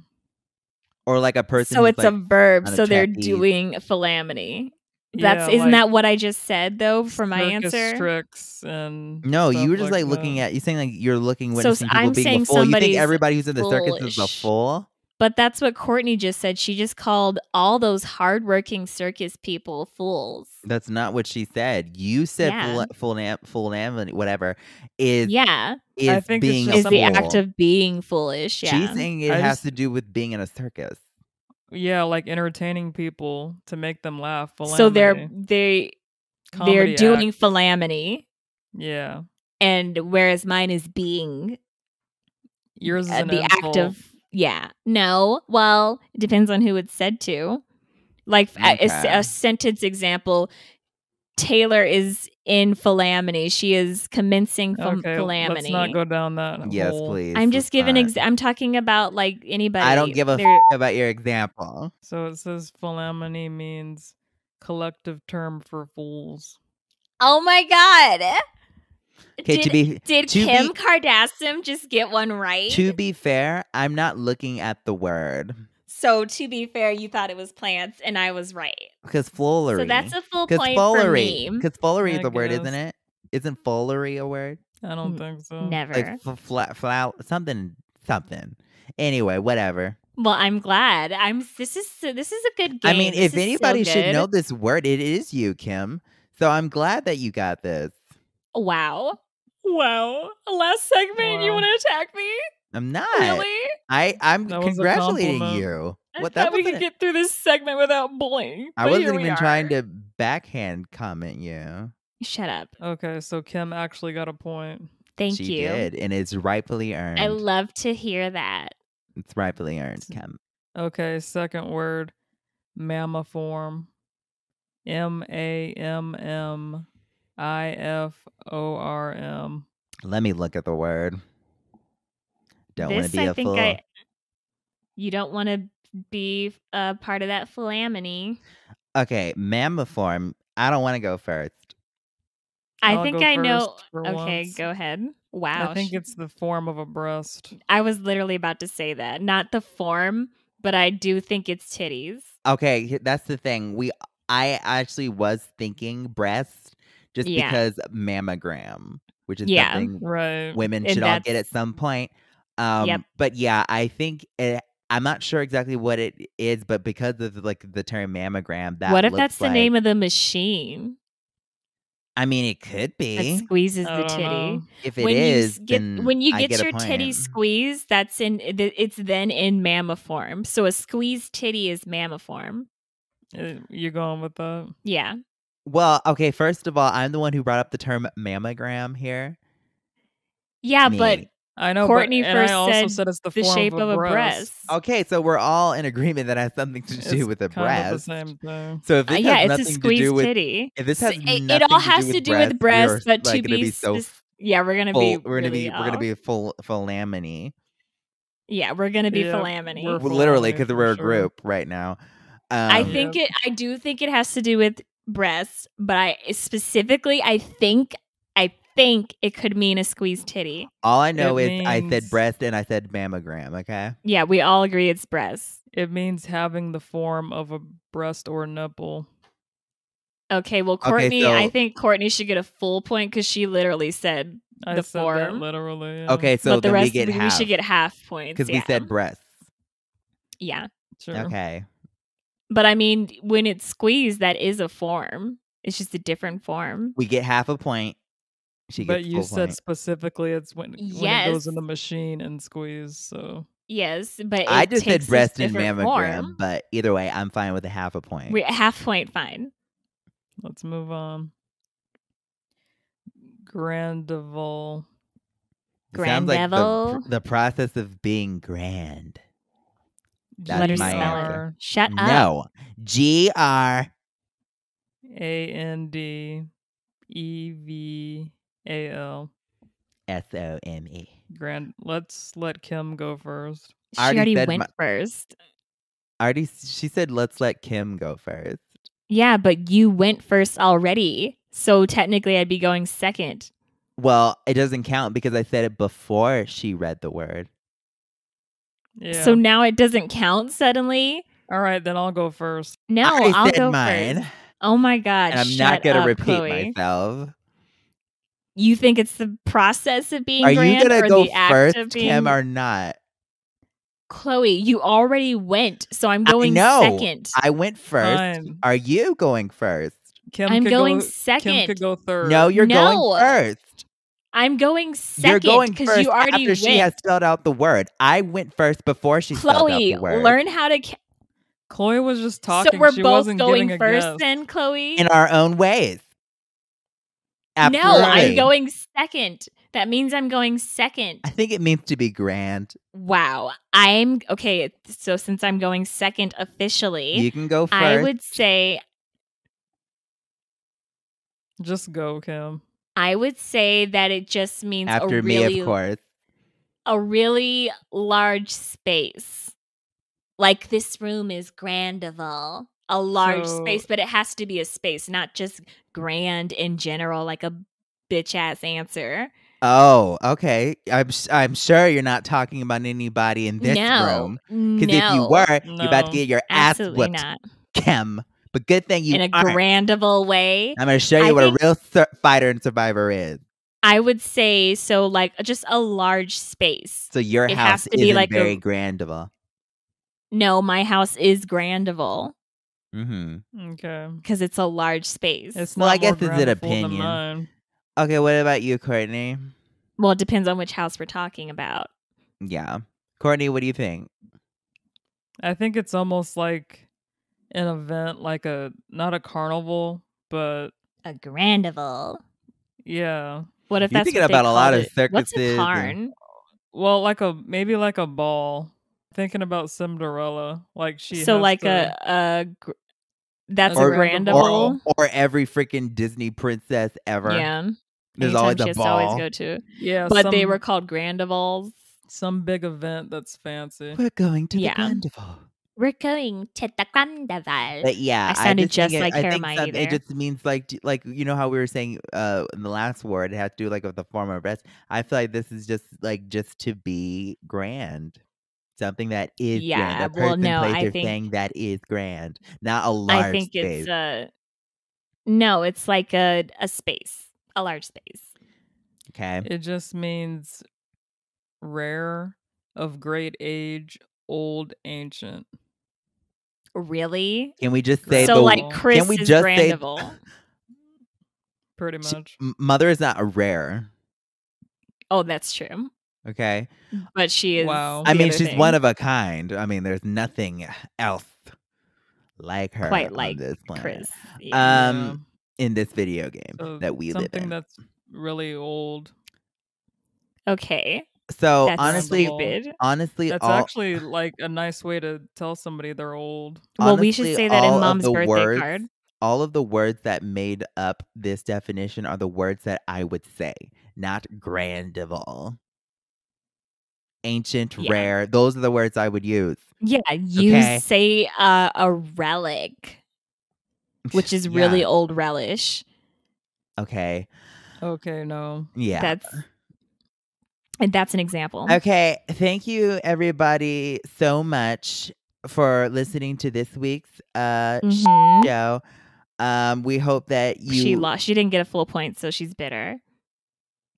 or like a person. so who's, it's like, a verb. a So they're trapeze. doing philaminy. That's Yeah, isn't like that what I just said though for my answer? tricks and No, you were just like, looking at you saying like you're looking So witnessing people I'm being saying a fool. You think everybody who's in the circus is a fool? But that's what Courtney just said. She just called all those hardworking circus people fools. That's not what she said. You said Yeah. full full nam full nam whatever is Yeah, is I think it's being just is the act of being foolish. Yeah, She's saying it I has just- to do with being in a circus. Yeah, like entertaining people to make them laugh. so they're they Comedy they're doing act. philaminy, Yeah, and whereas mine is being yours is uh, an the act of yeah. No, well, it depends on who it's said to. Like a- a, s- Okay. a sentence example. Taylor is in philaminy. She is commencing from Okay, philaminy. let's not go down that. Yes, hole. please. I'm just giving. not. Ex- I'm talking about like anybody. I don't give a They're- f- about your example. So it says philaminy means collective term for fools. oh my god! Okay, did, to be did to Kim be- Kardashian just get one right? to be fair, I'm not looking at the word so to be fair, you thought it was plants, and I was right. because foolery. So that's a full because point for foolery. me. Because foolery is I a word, isn't it? Isn't foolery a word? I don't think so. Never. Like f- fla- fla- something, something. Anyway, whatever. Well, I'm glad. I'm. This is this is a good game. I mean, This if is so anybody should know this word, it is you, Kim. So I'm glad that you got this. Wow, wow. Last segment, and you want to attack me? I'm not. Really? I I'm That congratulating you. I What thought that we wasn't could get through this segment without bullying. I wasn't here we even trying to backhand comment you. Shut up. Okay, so Kim actually got a point. Thank she you. did, and it's rightfully earned. I love to hear that. it's rightfully earned, Kim. Okay, second word, mammiform. M A M M I F O R M. Let me look at the word. Don't want to be I a fool. I. You don't want to be a part of that philaminy. Okay, mammiform. I don't want to go first. I I'll think I know. Okay, once. go ahead. Wow. I think it's the form of a breast. I was literally about to say that. Not the form, but I do think it's titties. Okay, that's the thing. We I actually was thinking breast just Yeah. because mammogram, which is Yeah. something Right. women And should all get that's- at some point. Um, Yep. But yeah, I think it, I'm not sure exactly what it is, but because of like the term mammogram, that what if looks that's the like- name of the machine I mean, it could that be. squeezes the titty? know. If it when is, you get then when you I get, get a your titty squeezed, that's in it's then in mammiform. So a squeezed titty is mammiform. Uh, You going with that? Yeah. Well, okay. First of all, I'm the one who brought up the term mammogram here. Yeah, but I know. Courtney but, and first I also said said it's the, the form shape of of a a breast. breast. Okay, so we're all in agreement that has something to do It's with the kind breast. of the same thing. So if Uh, yeah, has it's a nothing to do with titty. if this So has it, it all has to do with breast, breast, we're, but like, to be, be so spec- yeah, we're gonna full, be we're gonna really be we're gonna be full philaminy. yeah, we're gonna be Yeah, philaminy. we're literally because we're a sure. group right now. Um, I Yeah. think it. I do think it has to do with breasts, but I specifically, I think, I think it could mean a squeezed titty. all I know It is I said means- breast and I said mammogram. Okay. Yeah, we all agree it's breasts. It means having the form of a breast or nipple. Okay, well, Okay, Courtney, I think Courtney should get a full point because she literally said I The said that form. literally. yeah. Okay, so but the then rest we get we, half should get half points because yeah. we said breasts. yeah. Sure. Okay. But I mean, when it's squeezed, that is a form. It's just a different form. We get half a point. She But you full said point. specifically it's when, when it goes in the machine and squeeze. So Yes, but I just takes said breast and mammogram, form. but either way, I'm fine with a half a point. We half point fine. let's move on. Grandival. It like the, the process of being grand. That's Let her my smell answer. it. Shut up. No, G R A N D E V A L. S O M E. Grand. Let's let Kim go first. She already already went my- first. Already, she said, "Let's let Kim go first. Yeah, but you went first already. So technically, I'd be going second. Well, it doesn't count because I said it before she read the word. Yeah. So now it doesn't count suddenly. All right, then I'll go first. No, I I'll go mine, first. Oh my god! and I'm shut not gonna up, repeat Chloe. myself. You think it's the process of being Are you gonna or go the act first, of being Kim, or not? Chloe? You already went, so I'm I going know. second. I went first. Fine. Are you going first? Kim I'm could going go, Kim second. could go third. No, you're No. going first. I'm going second because you already after went. she has spelled out the word. I went first before she spelled out Chloe, the word. learn how to. Ca- Chloe was just talking. so we're she both wasn't going first, then, Chloe. in our own ways. no, I'm going second. That means I'm going second. I think it means to be grand. Wow. I'm okay. So since I'm going second officially, You can go first. I would say Just go, Kim. I would say that it just means after a me, really of course. a really large space. Like this room is grandival. A large So- space, but it has to be a space, not just grand in general, like a bitch ass answer. Oh, okay. I'm s- I'm sure you're not talking about anybody in this no, room. no, Because if you were, you're about to get your ass absolutely whipped, not Kim. But good thing you in a aren't. grandival way. I'm going to show you I what a real sur- fighter and survivor is. I would say so, like just a large space. So your It has house to be isn't like a- very grandival. No, my house is grandival Mm-hmm. Okay. because it's a large space. It's Well, not I guess it's an opinion. Okay, what about you, Courtney? well, it depends on which house we're talking about. Yeah. Courtney, what do you think? I think it's almost like an event, like a not a carnival, but A grandival. yeah. What if You're that's thinking what they about a lot called of it? What's circuses a and- carn? Well, like a maybe like a ball. Thinking about Cinderella, like she. So has like to- a a gr- that's Or- a or- grandival. Or every freaking Disney princess ever. yeah, There's Anytime always she a has ball. to always go to. yeah, But they were called grandivals. some big event that's fancy. We're going to Yeah. the Grandival. We're going to the grandival. But yeah, I sounded just, just think it- like I think Hermione some- there. It just means like, like you know how we were saying uh in the last word, it has to do like with the form of rest. I feel like this is just like just to be grand, something that is grand. Yeah, A well, no, I think- thing that is grand, not a large I think space. it's a no. It's like a a space, a large space. okay, It just means rare, of great age, old, ancient. Really? can we just say so the like Can Chris we is just say- [laughs] Pretty much. m- mother is not a rare? oh, that's true. Okay, But she is. Wow. I mean she's thing. one of a kind. I mean, there's nothing else like her quite like this planet. Chris. Yeah. Um, in this video game So that we live something that's really old. okay, So that's honestly, stupid. honestly, That's all, actually like a nice way to tell somebody they're old. Well, we should say that in mom's birthday words- card. all of the words that made up this definition are the words that I would say, not grandival. Ancient, Yeah. rare. Those are the words I would use. Yeah, you Okay. say uh, a relic, which [laughs] is really Yeah, old relish. okay. Okay, no. Yeah. That's and that's an example. Okay, thank you everybody so much for listening to this week's uh Mhm. show. Um we hope that you She lost. She didn't get a full point, so she's bitter.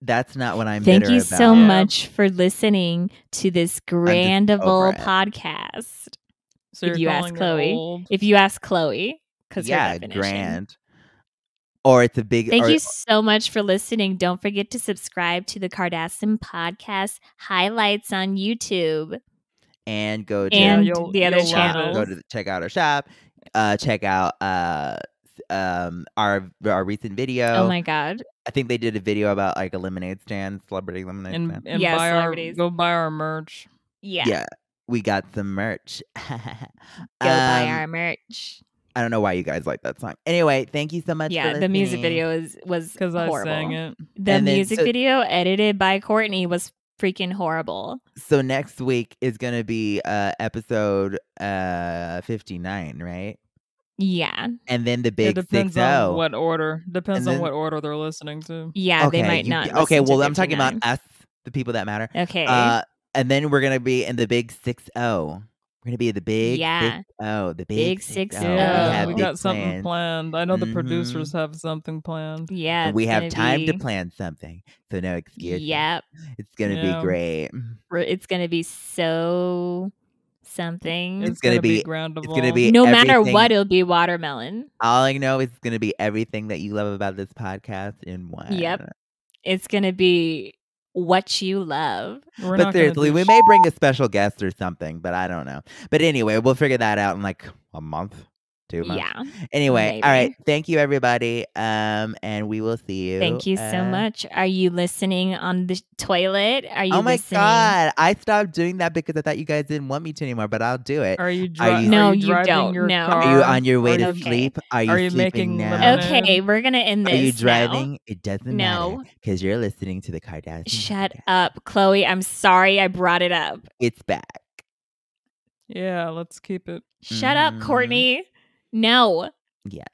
That's not what I'm Thank you about. so Yeah. much for listening to this over Grandival it. podcast. So If you're you ask Chloe, old? If you ask Chloe, because yeah, her definition. grand. Or it's a big Thank or, you so much for listening. Don't forget to subscribe to the Kardasim podcast highlights on YouTube and go to and you'll- the other you'll love it. channels. go to the, check out our shop. Uh check out uh um our our recent video. Oh my god. I think they did a video about like a lemonade stand, celebrity lemonade and stand. and Yeah, buy our go buy our merch. Yeah. Yeah. We got some merch. [laughs] Go buy Um, our merch. I don't know why you guys like that song. Anyway, thank you so much. Yeah, for the music video is was Because I sang it. The And then music so- video edited by Courtney was freaking horrible. So next week is gonna be uh episode uh fifty nine, right? Yeah. And then the big It big depends six oh. on what order. Depends then- on what order they're listening to. Yeah, okay, they might you- not. Okay, listen to well I'm talking about us, the people that matter. Okay. Uh and then we're gonna be in the big six zero. We're gonna be the big Yeah. six zero. The big, Big six 6-0. Yeah, have we big got something plans. planned. I know the Mhm. producers have something planned. Yeah. We have gonna time to plan something, so no excuse. Yep. It's gonna Yeah. be great. It's gonna be so something. It's, gonna gonna, be, be- groundable. It's gonna be no matter what, it'll be watermelon. All I know is it's gonna be everything that you love about this podcast in one. Yep. It's gonna be what you love. We're But seriously, we sh- may bring a special guest or something, but I don't know. But anyway, we'll figure that out in like a month, two months. Yeah. Anyway, all right. Thank you, everybody. Um, and we will see you. Thank you so uh, much. Are you listening on the toilet? Are you Oh my listening? god! I stopped doing that because I thought you guys didn't want me to anymore, but I'll do it. Are you, Are you- No, are you driving don't. Your No. car? Are you on your way Are to Okay. sleep? Are you, Are you sleeping making now? lemonade? Okay, we're gonna end this. Are this you now. driving? It doesn't No. matter because you're listening to the Kardasims. Shut podcast. up, Khloe. I'm sorry I brought it up. It's back. Yeah, let's keep it. Shut up, Mhm. Kourtney. No. Yeah.